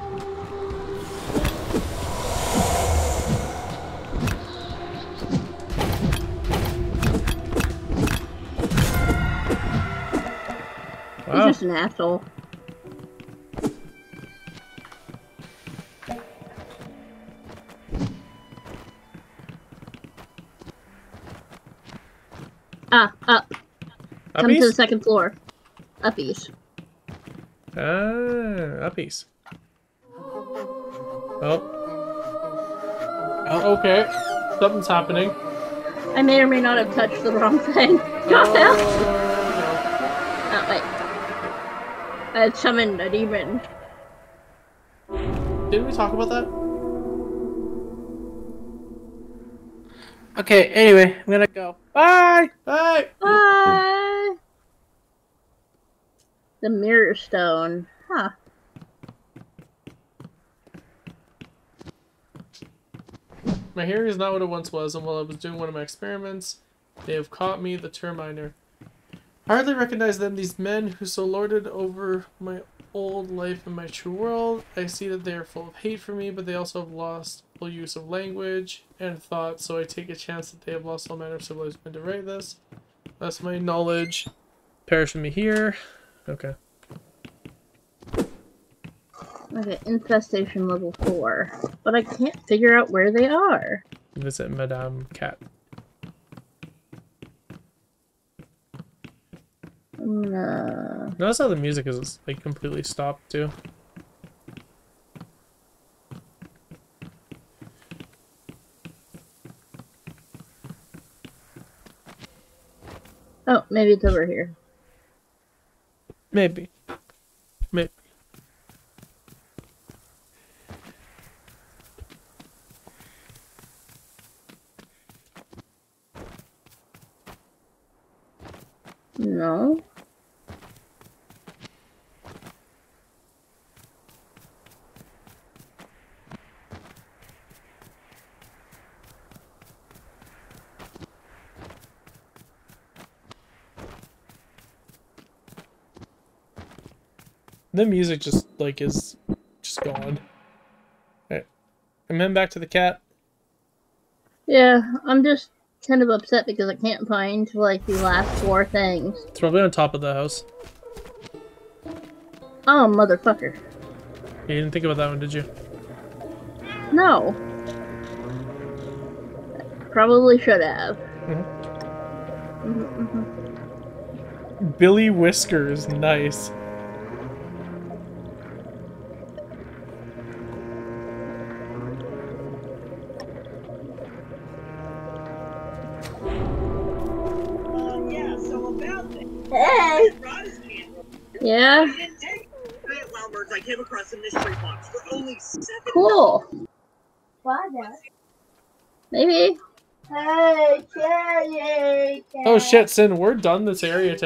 Just an asshole. Ah, up. Come to the second floor. Uppies. Ah, uppies. Oh. Oh. Okay. Something's happening. I may or may not have touched the wrong thing. [LAUGHS] God help! Oh, I summoned a demon. Didn't we talk about that? Okay, anyway, I'm gonna go. Bye! Hey! Bye! The mirror stone. Huh. My hair is not what it once was, and while I was doing one of my experiments, they have caught me, the Terminer. I hardly recognize them, these men who so lorded over my old life and my true world. I see that they are full of hate for me, but they also have lost full use of language and thought, so I take a chance that they have lost all manner of civilization to write this. That's my knowledge. Perish from me here. Okay. Okay, infestation level 4. But I can't figure out where they are. Visit Madame Cat. No. Notice how the music is like completely stopped too. Oh, maybe it's over here. Maybe. Maybe. No. The music just like is just gone. Alright. I'm heading back to the cat. Yeah, I'm just kind of upset because I can't find like the last four things. It's probably on top of the house. Oh, motherfucker. You didn't think about that one, did you? No. Probably should have. Mhm. Mhm. Billy Whiskers, nice. Yeah, I didn't take it. Well, Merz, I came across a mystery box for only seven. cool. Why that? Maybe. Hey, Carrie! Oh shit, Sin, we're done this area.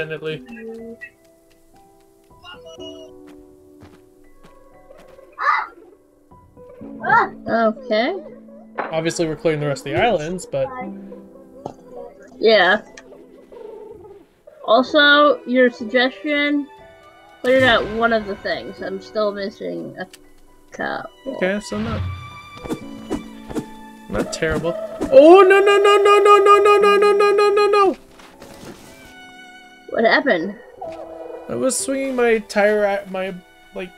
Ah! Okay. Obviously we're clearing the rest of the islands, but Yeah. Also, your suggestion cleared out one of the things. I'm still missing a couple. okay, so not not terrible. Oh no no no no no no no no no no no no no! What happened? I was swinging my tire at my like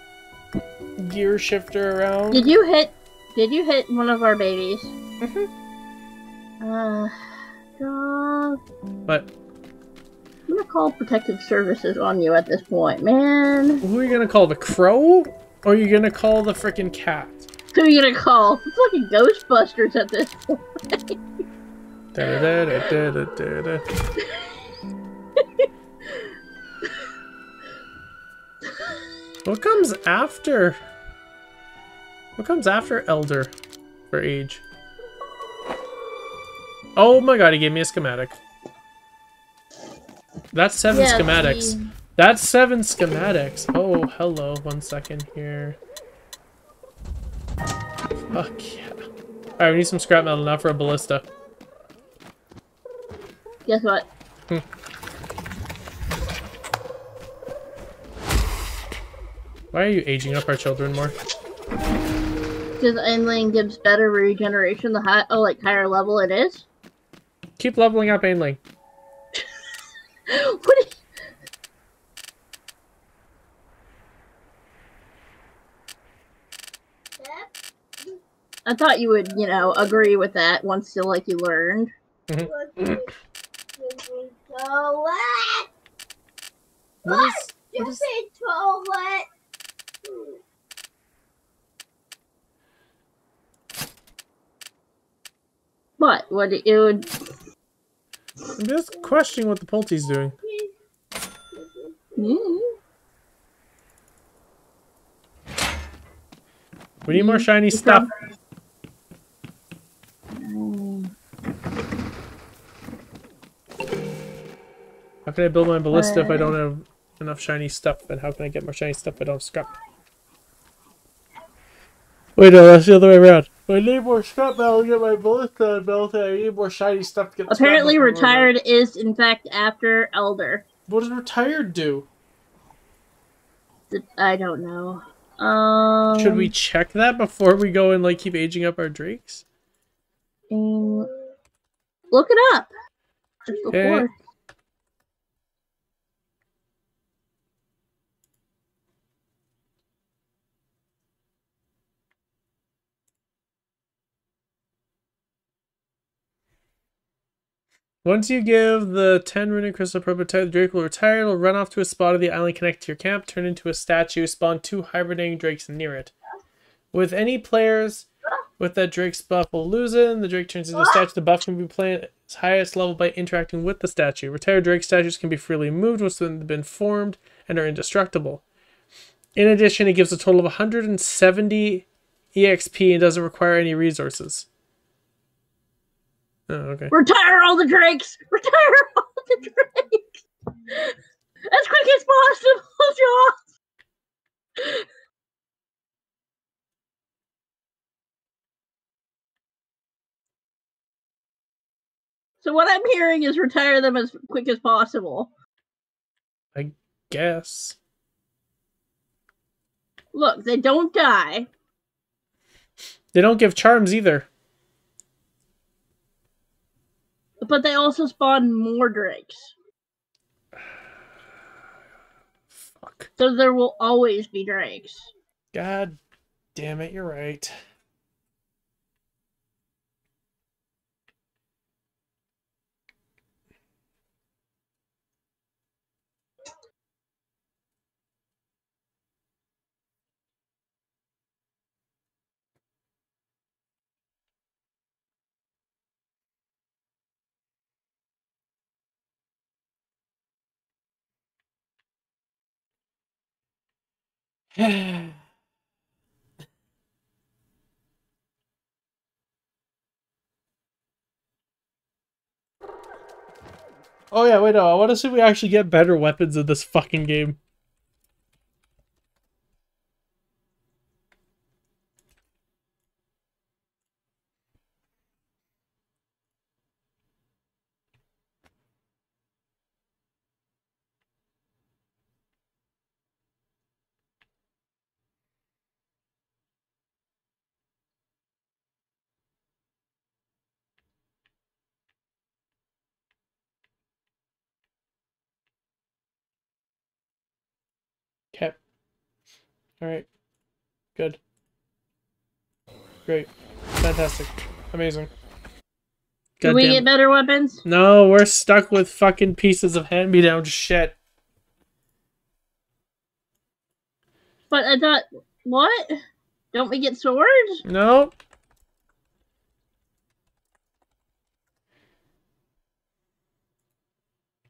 gear shifter around. Did you hit? Did you hit one of our babies? Mhm. Uh, God. But I'm gonna call protective services on you at this point, man. who are you gonna call the crow? Or are you gonna call the freaking cat? Who are you gonna call? It's like a Ghostbusters at this point. Da-da-da-da-da-da-da. What comes after? What comes after Elder for age? Oh my god, he gave me a schematic. That's seven Yeah, schematics. the- That's seven schematics. Oh, hello. One second here. Fuck yeah. Alright, we need some scrap metal now for a ballista. Guess what? Hmm. Why are you aging up our children more? Because Ainling gives better regeneration the high, oh, like higher level it is. Keep leveling up, Ainling. What? Is... I thought you would, you know, agree with that once you like you learned. What? What is, You what is so what? What? What it would? I'm just questioning what the Pulte's doing. We need more shiny stuff. How can I build my ballista if I don't have enough shiny stuff? And how can I get more shiny stuff if I don't have scrap? Wait, no, that's the other way around. I need more scrap metal to get my ballista built, and I need more shiny stuff to get. Apparently, retired is in fact after Elder. What does retired do? I don't know. Um, Should we check that before we go and like keep aging up our drakes? um, look it up? Just Okay. before. Once you give the 10 runic crystal prototype, the drake will retire. It'll run off to a spot of the island connected to your camp, turn into a statue, spawn two hibernating drakes near it. With any players with that drake's buff will lose it, and the drake turns into a statue. The buff can be played at its highest level by interacting with the statue. Retired drake statues can be freely moved once they've been formed and are indestructible. In addition, it gives a total of 170 EXP and doesn't require any resources. Oh, okay. Retire all the drakes! [LAUGHS] Retire all the drakes! As quick as possible, [LAUGHS] Josh! So what I'm hearing is retire them as quick as possible. I guess. Look, they don't die. They don't give charms either. But they also spawn more drakes. [SIGHS] Fuck. So there will always be drakes. God damn it, you're right. [SIGHS] oh yeah, wait, no, I want to see if we actually get better weapons in this fucking game. Okay. Alright. Good. Great. Fantastic. Amazing. Do we get better weapons? No, we're stuck with fucking pieces of hand-me-down shit. But I thought, what? Don't we get swords? No.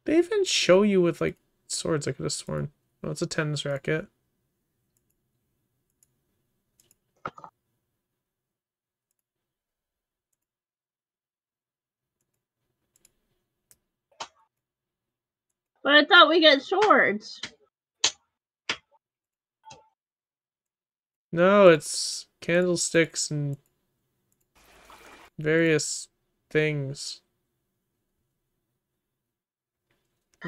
They even show you with like swords. I could have sworn. Oh, it's a tennis racket. But I thought we got swords. No, it's candlesticks and various things. [SIGHS]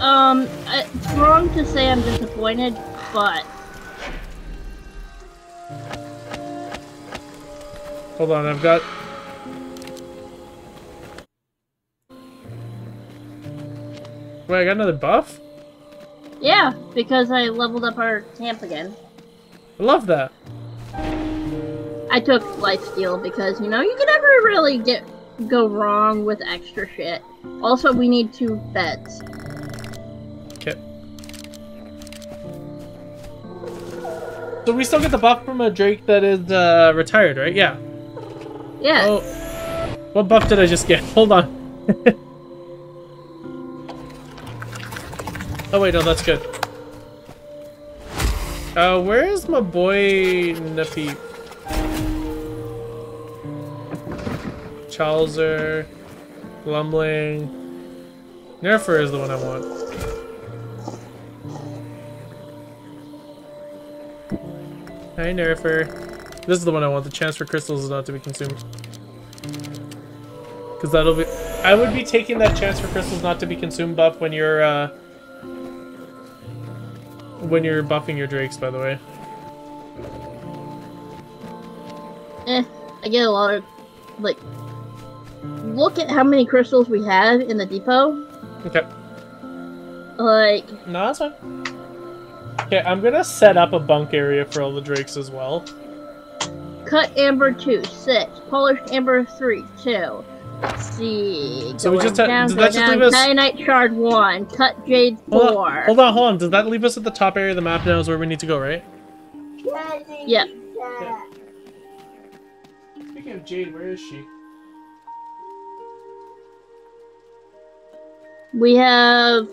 um, it's wrong to say I'm disappointed, but Hold on, I've got. Wait, I got another buff? yeah, because I leveled up our camp again. I love that. I took lifesteal because you know you can never really get go wrong with extra shit. Also, we need two beds. So we still get the buff from a Drake that is uh, retired, right? Yeah. Yeah. Oh. What buff did I just get? [LAUGHS] Hold on. [LAUGHS] oh wait, no, that's good. Uh, where is my boy Nafi? Chalzer. Glumbling. Nerfer is the one I want. Hi, Nerfer. This is the one I want. The chance for crystals is not to be consumed. Because that'll be... I would be taking that chance for crystals not to be consumed buff when you're, uh... When you're buffing your drakes, by the way. Eh, I get a lot of, like, look at how many crystals we have in the depot. Okay. Like, No, that's fine. Okay, I'm gonna set up a bunk area for all the drakes as well. cut amber 2, 6, polished amber 3, 2. Let's see. So we going just had- down, does go that just down, leave us- Kyanite shard 1, cut jade 4. Hold on, hold on, hold on. Does that leave us at the top area of the map now is where we need to go, right? Yep. Speaking of Jade, where is she? We have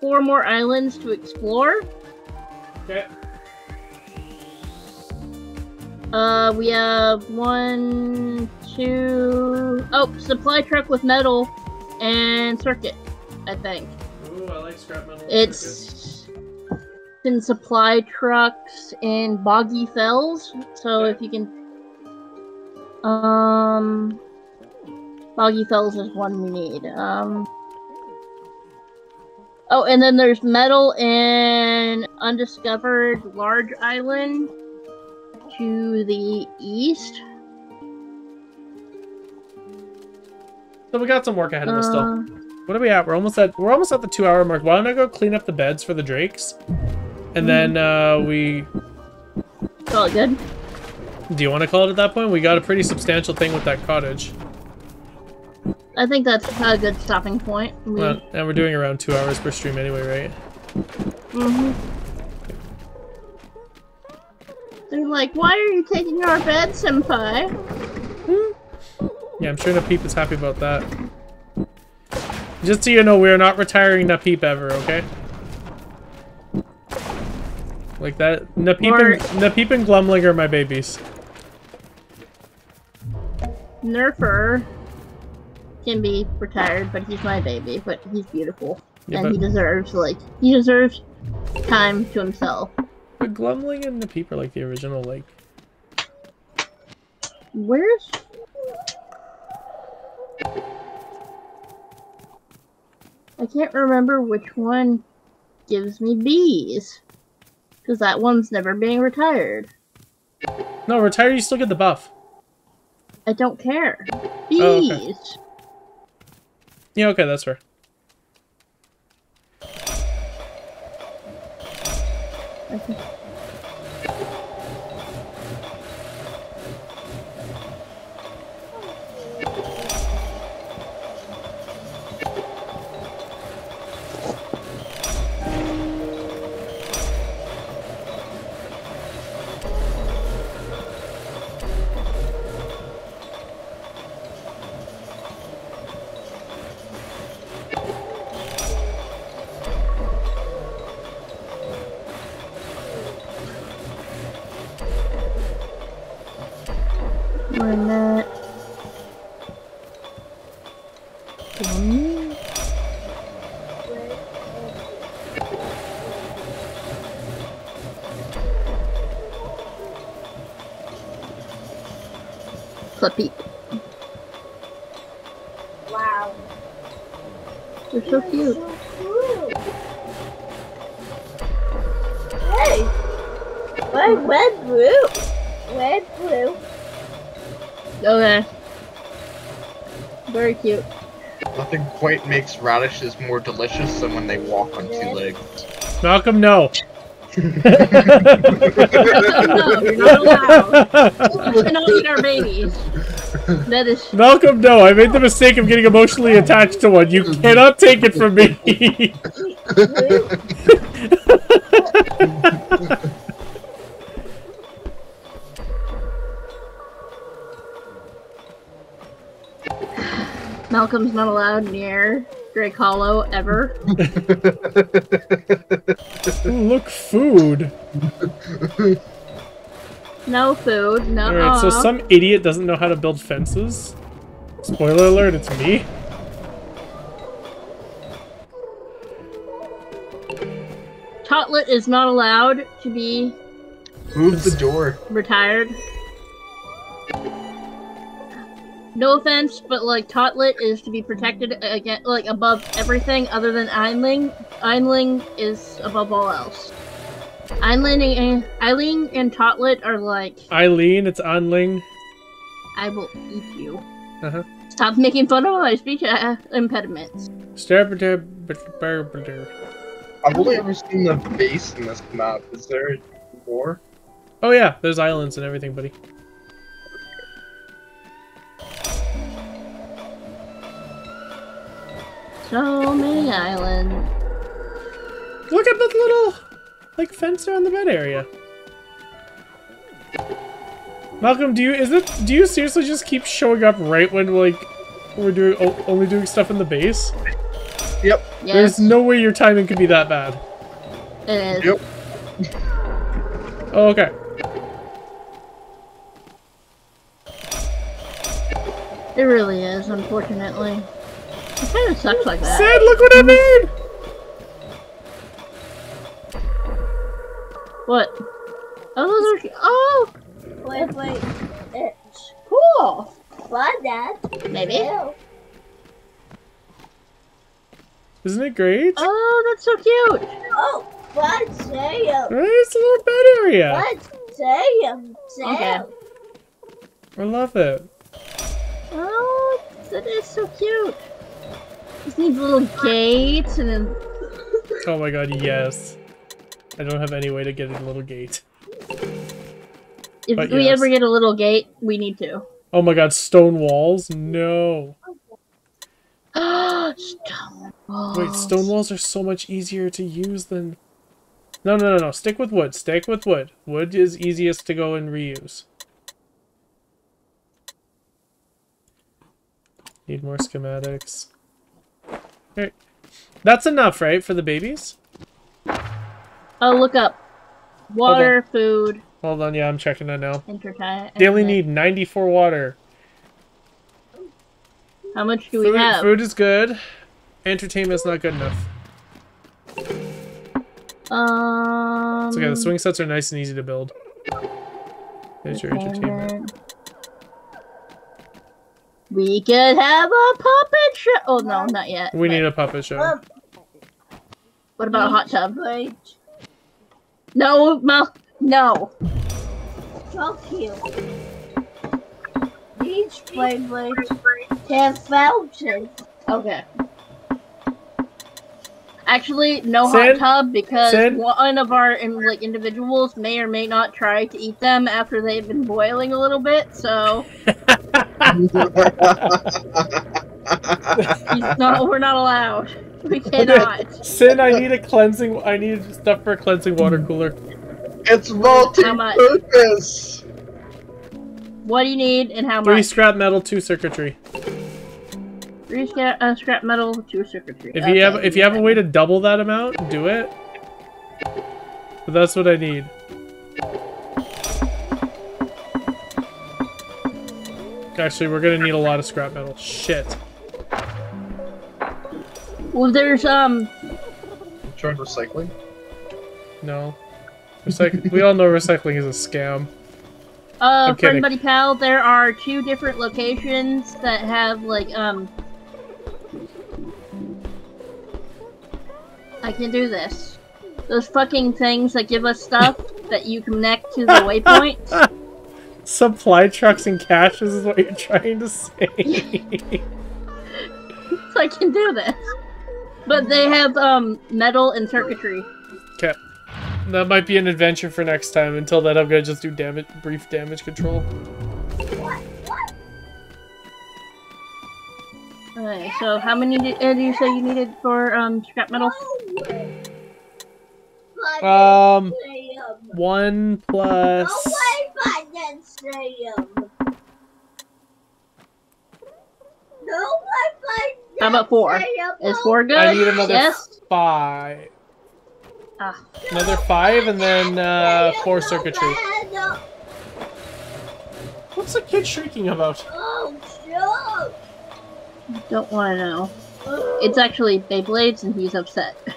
four more islands to explore. Okay. Uh, we have one, two, oh, supply truck with metal and circuit, I think. Ooh, I like scrap metal. It's in supply trucks in Boggy Fells, so if you can, um, Boggy Fells is one we need. Um, oh, and then there's metal in undiscovered large island to the east. So we got some work ahead of us still. Uh, What are we at? We're almost at we're almost at the two hour mark. Why don't I go clean up the beds for the drakes? And then uh we call it good. do you want to call it at that point? We got a pretty substantial thing with that cottage. I think that's a good stopping point. We, Well, and we're doing around two hours per stream anyway, right? Mhm. They're like, why are you taking our bed, senpai? Yeah, I'm sure Napeep is happy about that. Just so you know, we're not retiring Napeep ever, okay? Like that. Napeep, Or- and, Napeep and Glumling are my babies. Nerfer can be retired, but he's my baby. But he's beautiful, Yeah, and but- he deserves like he deserves time to himself. But Glumling and Napeep are like the original, like. Where's I can't remember which one gives me bees, because that one's never being retired. No, retired, you still get the buff. I don't care. Oh, Bees. okay. Yeah, okay, that's fair. Okay. Okay. Very cute. Nothing quite makes radishes more delicious than when they walk on two legs. Malcolm, no. [LAUGHS] no, you're not allowed. You cannot eat our babies. That is Malcolm, no. I made the mistake of getting emotionally attached to one. You cannot take it from me. [LAUGHS] [LAUGHS] Malcolm's not allowed near Drake Hollow ever. [LAUGHS] Look, food. [LAUGHS] no food. No. All right. So some idiot doesn't know how to build fences. Spoiler alert! It's me. Totlet is not allowed to be. Move the door. Retired. No offense, but like Totlet is to be protected against like above everything other than Einling. Einling is above all else. Einling and Eileen and Totlet are like Eileen, it's Anling. I will eat you. Uh-huh. Stop making fun of my speech uh, impediments. Starbader. I've only ever seen the base in this map. Is there more? Oh yeah, there's islands and everything, buddy. So many islands. Look at the little, like, fence around the bed area. Malcolm, do you is it? Do you seriously just keep showing up right when like we're doing only doing stuff in the base? Yep. Yes, There's no way your timing could be that bad. it is. Yep. Oh, okay. It really is, unfortunately. It kind of sucks like that. Sid, look what I made! What? Oh, those are. Oh! Wait, wait. It's cool. Fun, Dad. Maybe. Ew. Isn't it great? Oh, that's so cute! Oh, fun, Sam. Right, it's a little bed area. Fun, Sam. Okay. Sam. I love it. Oh, that is so cute. Just needs a little gate and then. Oh my god, yes. I don't have any way to get a little gate. If But we yes. ever get a little gate, we need to. Oh my god, stone walls? No. [GASPS] Stone walls. Wait, stone walls are so much easier to use than... No, no, no, no. Stick with wood. Stick with wood. Wood is easiest to go and reuse. Need more schematics. That's enough, right, for the babies? Oh, look up. Water, food, Hold on, yeah, I'm checking that now. They only need 94 water. How much do we have? food is good. Entertainment's not good enough. Um. It's okay, the swing sets are nice and easy to build. There's your entertainment. Entertainment. We could have a puppet show. Oh no, not yet. We but need a puppet show. Um, What about a hot tub? Wait. No, Mal. No. So cute. These Beyblades have fountains. Okay. Actually, no Sid? hot tub because Sid? one of our in, like individuals may or may not try to eat them after they've been boiling a little bit. So [LAUGHS] he's not. We're not allowed. We cannot. Sin, I need a cleansing. I need stuff for a cleansing water cooler. it's multi-purpose. What do you need and how Three much? scrap metal, two circuitry. Three scrap, uh, scrap metal, two circuitry. If you have, if you have a way to double that amount, do it. But that's what I need. Actually, we're gonna need a lot of scrap metal. Shit. Well, there's um. Trying recycling. No. Recyc- we all know recycling is a scam. Uh, I'm kidding. friend buddy pal, there are two different locations that have like um. I can do this. Those fucking things that give us stuff that you connect to the waypoint. [LAUGHS] Supply trucks and caches is what you're trying to say. [LAUGHS] so I can do this. But they have um metal and circuitry. okay. That might be an adventure for next time. Until then, I'm gonna just do damage, brief damage control. Okay, so how many did, uh, do you say you needed for um scrap metal? Um, one plus. No way, Fun, Sam. No way, Fun, How about four? Sam. Is four good? I need another Yes. five. Ah. Another five, and then uh, four circuitry. What's the kid shrieking about? Oh, shoot. Don't want to know. It's actually Beyblades, and he's upset. [LAUGHS]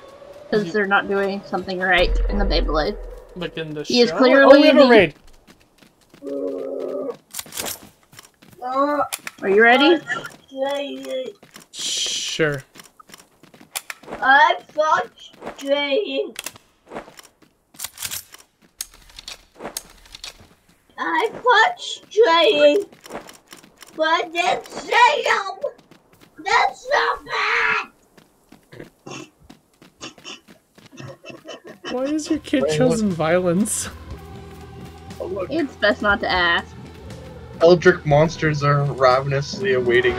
because mhm. they're not doing something right in the Beyblade. Like in the He is clearly Oh, we have a the- raid. Are you ready? Sure. I'm frustrating. I'm frustrating. But then Sam, that's so bad. Why is your kid Wait, chosen violence? Oh. It's best not to ask. Eldritch monsters are ravenously awaiting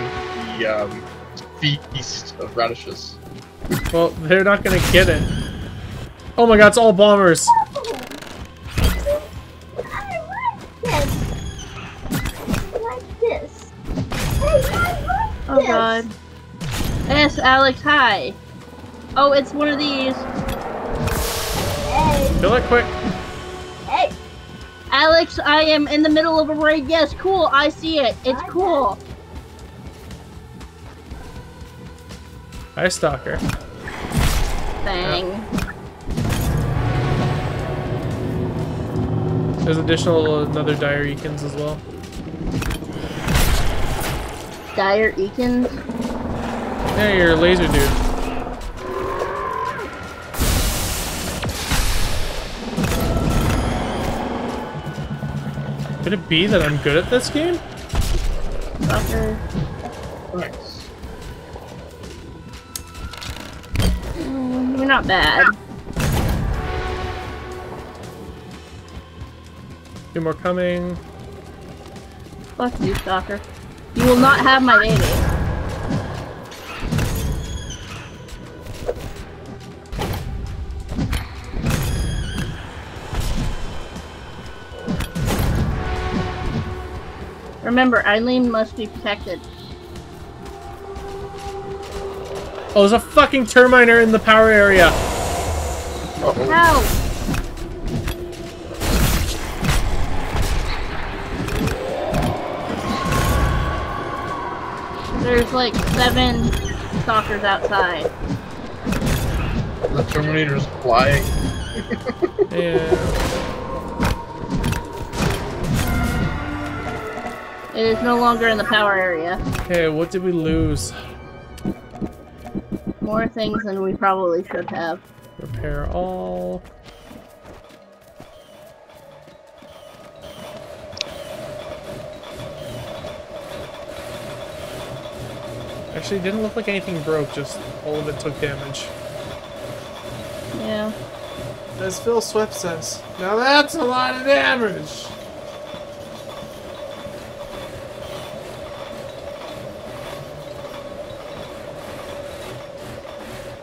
the um, feast of radishes. Well, they're not gonna get it. Oh my god, it's all bombers. Oh this. god. Yes, Alex, hi. Oh, it's one of these. Hey, Kill it quick. hey. Alex, I am in the middle of a raid. Yes, cool. I see it. It's I cool. Hi, Stalker. Bang. There's additional another dire Eakins as well. Dire Eakins. Yeah, your laser dude. Could it be that I'm good at this game? Fucker. Nice. Mm, You're not bad. Two more coming. Fuck you, Stalker. You will not have my baby. Remember, Eileen must be protected. Oh, there's a fucking Terminer in the power area. Uh-oh. How? There's like seven stalkers outside. The Terminator's flying. Yeah. It is no longer in the power area. Okay, what did we lose? More things than we probably should have. Repair all. Actually, didn't look like anything broke, just all of it took damage. Yeah. As Phil Swift says, now that's a lot of damage!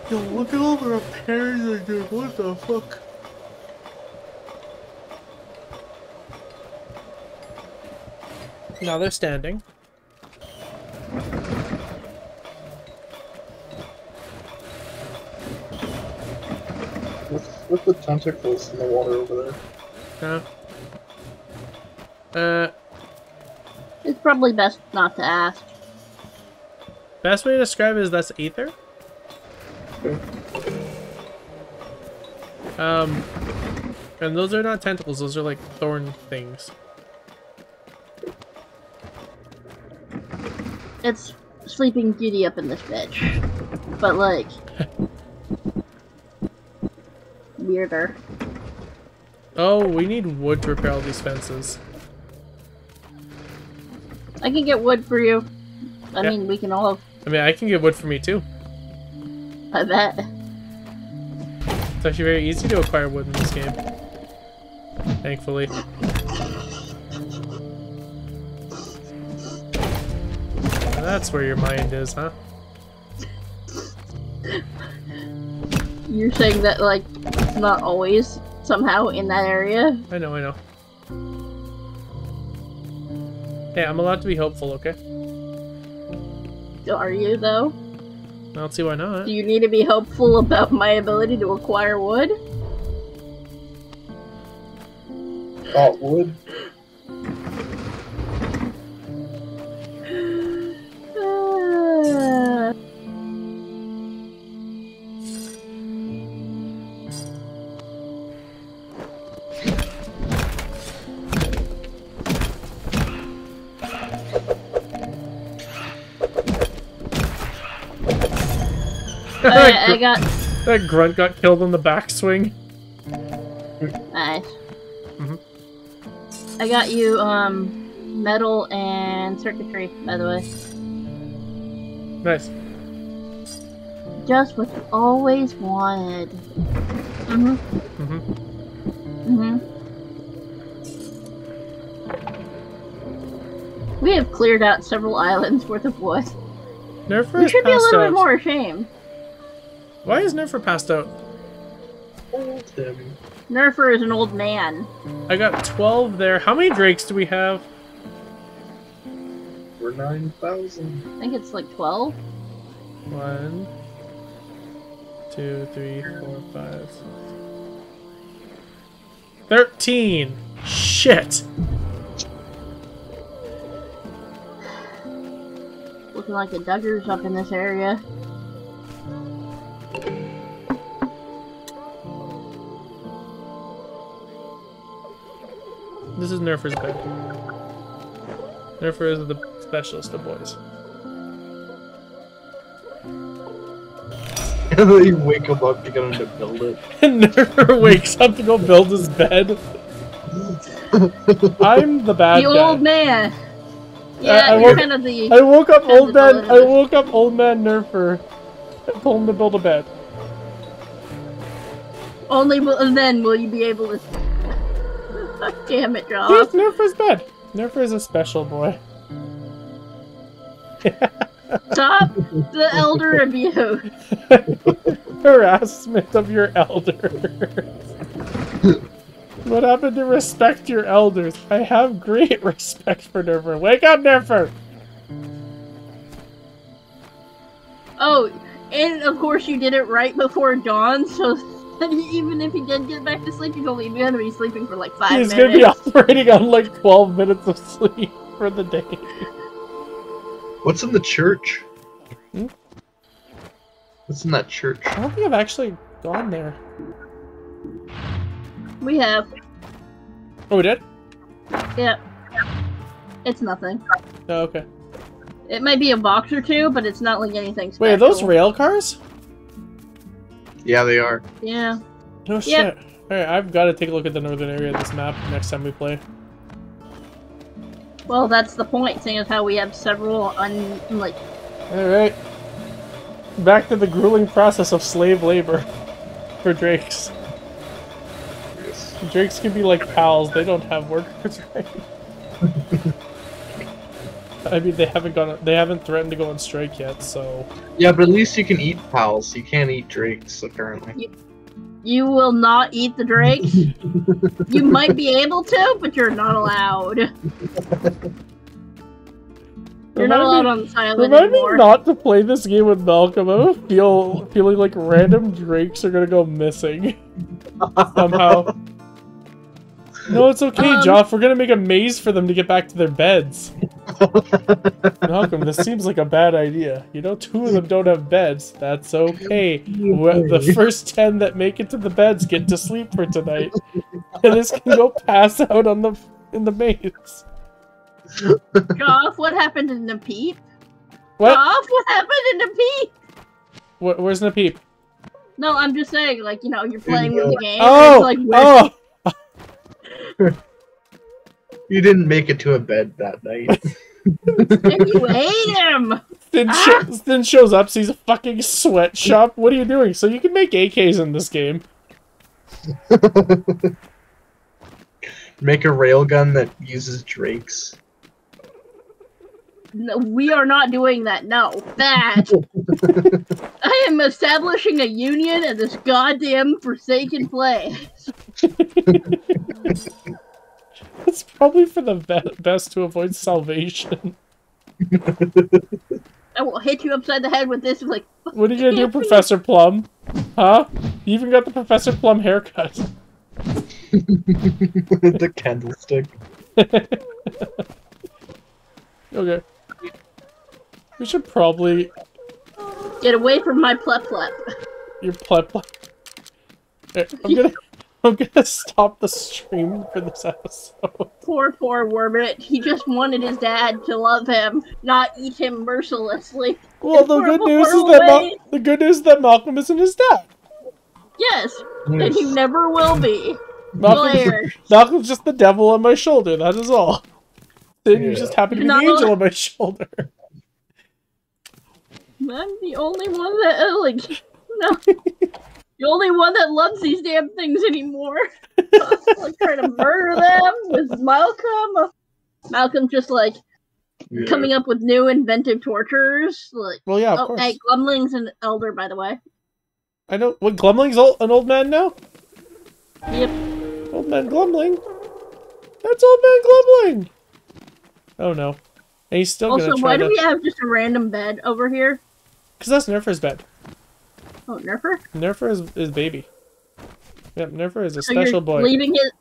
Yo, look at all the repairs I did, what the fuck? Now they're standing. With the tentacles in the water over there? Huh? Uh, It's probably best not to ask. best way to describe it is that's ether? Um, and those are not tentacles, those are like thorn things. It's Sleeping Beauty up in this bitch. But like... [LAUGHS] weirder. Oh, we need wood to repair all these fences. I can get wood for you. I Yeah. mean, we can all... I mean, I can get wood for me too. I bet. It's actually very easy to acquire wood in this game. Thankfully. That's where your mind is, huh? You're saying that, like, it's not always somehow in that area? I know, I know. Hey, I'm allowed to be hopeful, okay? Are you, though? I don't see why not. Do you need to be hopeful about my ability to acquire wood? Oh, wood. I, got That grunt got killed on the backswing. nice. Mhm. I got you um metal and circuitry, by the way. Nice. Just what you always wanted. Mhm. Mhm. Mhm. We have cleared out several islands worth of wood. We should be a little out. bit more ashamed. Why is Nerfer passed out? Tim. Nerfer is an old man. I got 12 there. How many drakes do we have? We're 9,000. I think it's like 12. One, two, three, four, five, six. Thirteen! Shit! Looking like the Duggars up in this area. This is Nerfer's bed. Nerfer is the specialist of boys. [LAUGHS] And then you wake him up to get him to build it. [LAUGHS] Nerfer wakes up to go build his bed. [LAUGHS] I'm the bad the guy. old man! Yeah, I you're woke- kind of the. I woke up old man. I woke up old man Nerfer. and told him to build a bed. Only then will you be able to. [LAUGHS] Damn it, Here's Joff. Nerfer's bed. Nerfer is a special boy. [LAUGHS] Stop the elder abuse. [LAUGHS] Harassment of your elders. what happened to respect your elders? I have great respect for Nerfer. Wake up, Nerfer! Oh, and of course you did it right before dawn, so [LAUGHS] even if he did get back to sleep, he's only going to be sleeping for like five He's minutes. He's gonna be operating on like 12 minutes of sleep for the day. What's in the church? Hmm? What's in that church? I don't think I've actually gone there. We have. Oh, we did? Yeah. It's nothing. Oh, okay. It might be a box or two, but it's not like anything special. Wait, are those rail cars? Yeah, they are. Yeah. No shit. Alright, I've got to take a look at the northern area of this map next time we play. Well, that's the point, seeing as how we have several un like Alright. Back to the grueling process of slave labor [LAUGHS] for drakes. Yes. Drakes can be like pals, they don't have workers, [LAUGHS] right? [LAUGHS] I mean, they haven't gone. They haven't threatened to go on strike yet, so Yeah, but at least you can eat pals. You can't eat drakes, apparently. you will not eat the drakes. [LAUGHS] you might be able to, but you're not allowed. [LAUGHS] You're not Remind allowed me- on this island Remind me not to play this game with Malcolm. I have feel feeling like random drakes are gonna go missing [LAUGHS] somehow. No, it's okay, Um, Joff. We're gonna make a maze for them to get back to their beds. [LAUGHS] Malcolm, this seems like a bad idea. You know, two of them don't have beds. That's okay. Wh- The [LAUGHS] first ten that make it to the beds get to sleep for tonight, [LAUGHS] and this can go pass out on the in the maze. Joff, what happened in the peep? What? Goff, what happened in the peep? Wh- where's the peep? No, I'm just saying, like, you know, you're playing with the game. Oh, it's like, where- oh, You didn't make it to a bed that night. and you hate him! Then, Ah! sho- then shows up, sees a fucking sweatshop. What are you doing? So you can make AKs in this game. [LAUGHS] Make a railgun that uses drakes. No, we are not doing that. No, that. [LAUGHS] I am establishing a union in this goddamn forsaken place. [LAUGHS] [LAUGHS] It's probably for the be- best to avoid salvation. [LAUGHS] I will hit you upside the head with this. Like, [LAUGHS] What are you gonna do, Professor Plum? Huh? You even got the Professor Plum haircut. the candlestick. Okay. We should probably get away from my plep plep. your plep plep. Okay, I'm gonna I'm gonna stop the stream for this episode. Poor, poor Warbit. He just wanted his dad to love him, not eat him mercilessly. Well, [LAUGHS] the good news is that Mal- Wade. the good news is that Malcolm isn't his dad. Yes, and he never will be. Malcolm's, Blair. Malcolm's just the devil on my shoulder. That is all. Then you Yeah. just happen to be Not the all- angel on my shoulder. I'm the only one that like [LAUGHS] no. [LAUGHS] The only one that loves these damn things anymore. [LAUGHS] like trying to murder them with Malcolm. Malcolm just like Yeah. coming up with new inventive tortures. Like Well, yeah, of oh, course. hey, Glumling's an elder, by the way. I know. What Glumling's old, an old man now? Yep. Old man Glumling. That's old man Glumling. Oh no. And he's still Also, gonna try why try do we have just a random bed over here? Because that's Nerfer's bed. Oh, Nerfer. Nerfer is his baby. Yep, Nerfer is a So special you're boy. leaving his,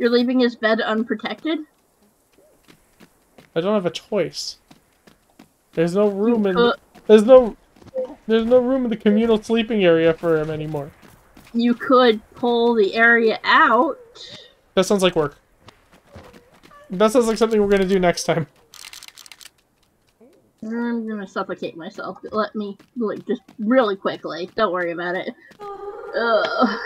you're leaving his bed unprotected. I don't have a choice. There's no room in. Uh, There's no. There's no room in the communal sleeping area for him anymore. you could pull the area out. That sounds like work. That sounds like something we're gonna do next time. I'm gonna suffocate myself. Let me like just really quickly. Don't worry about it. Ugh.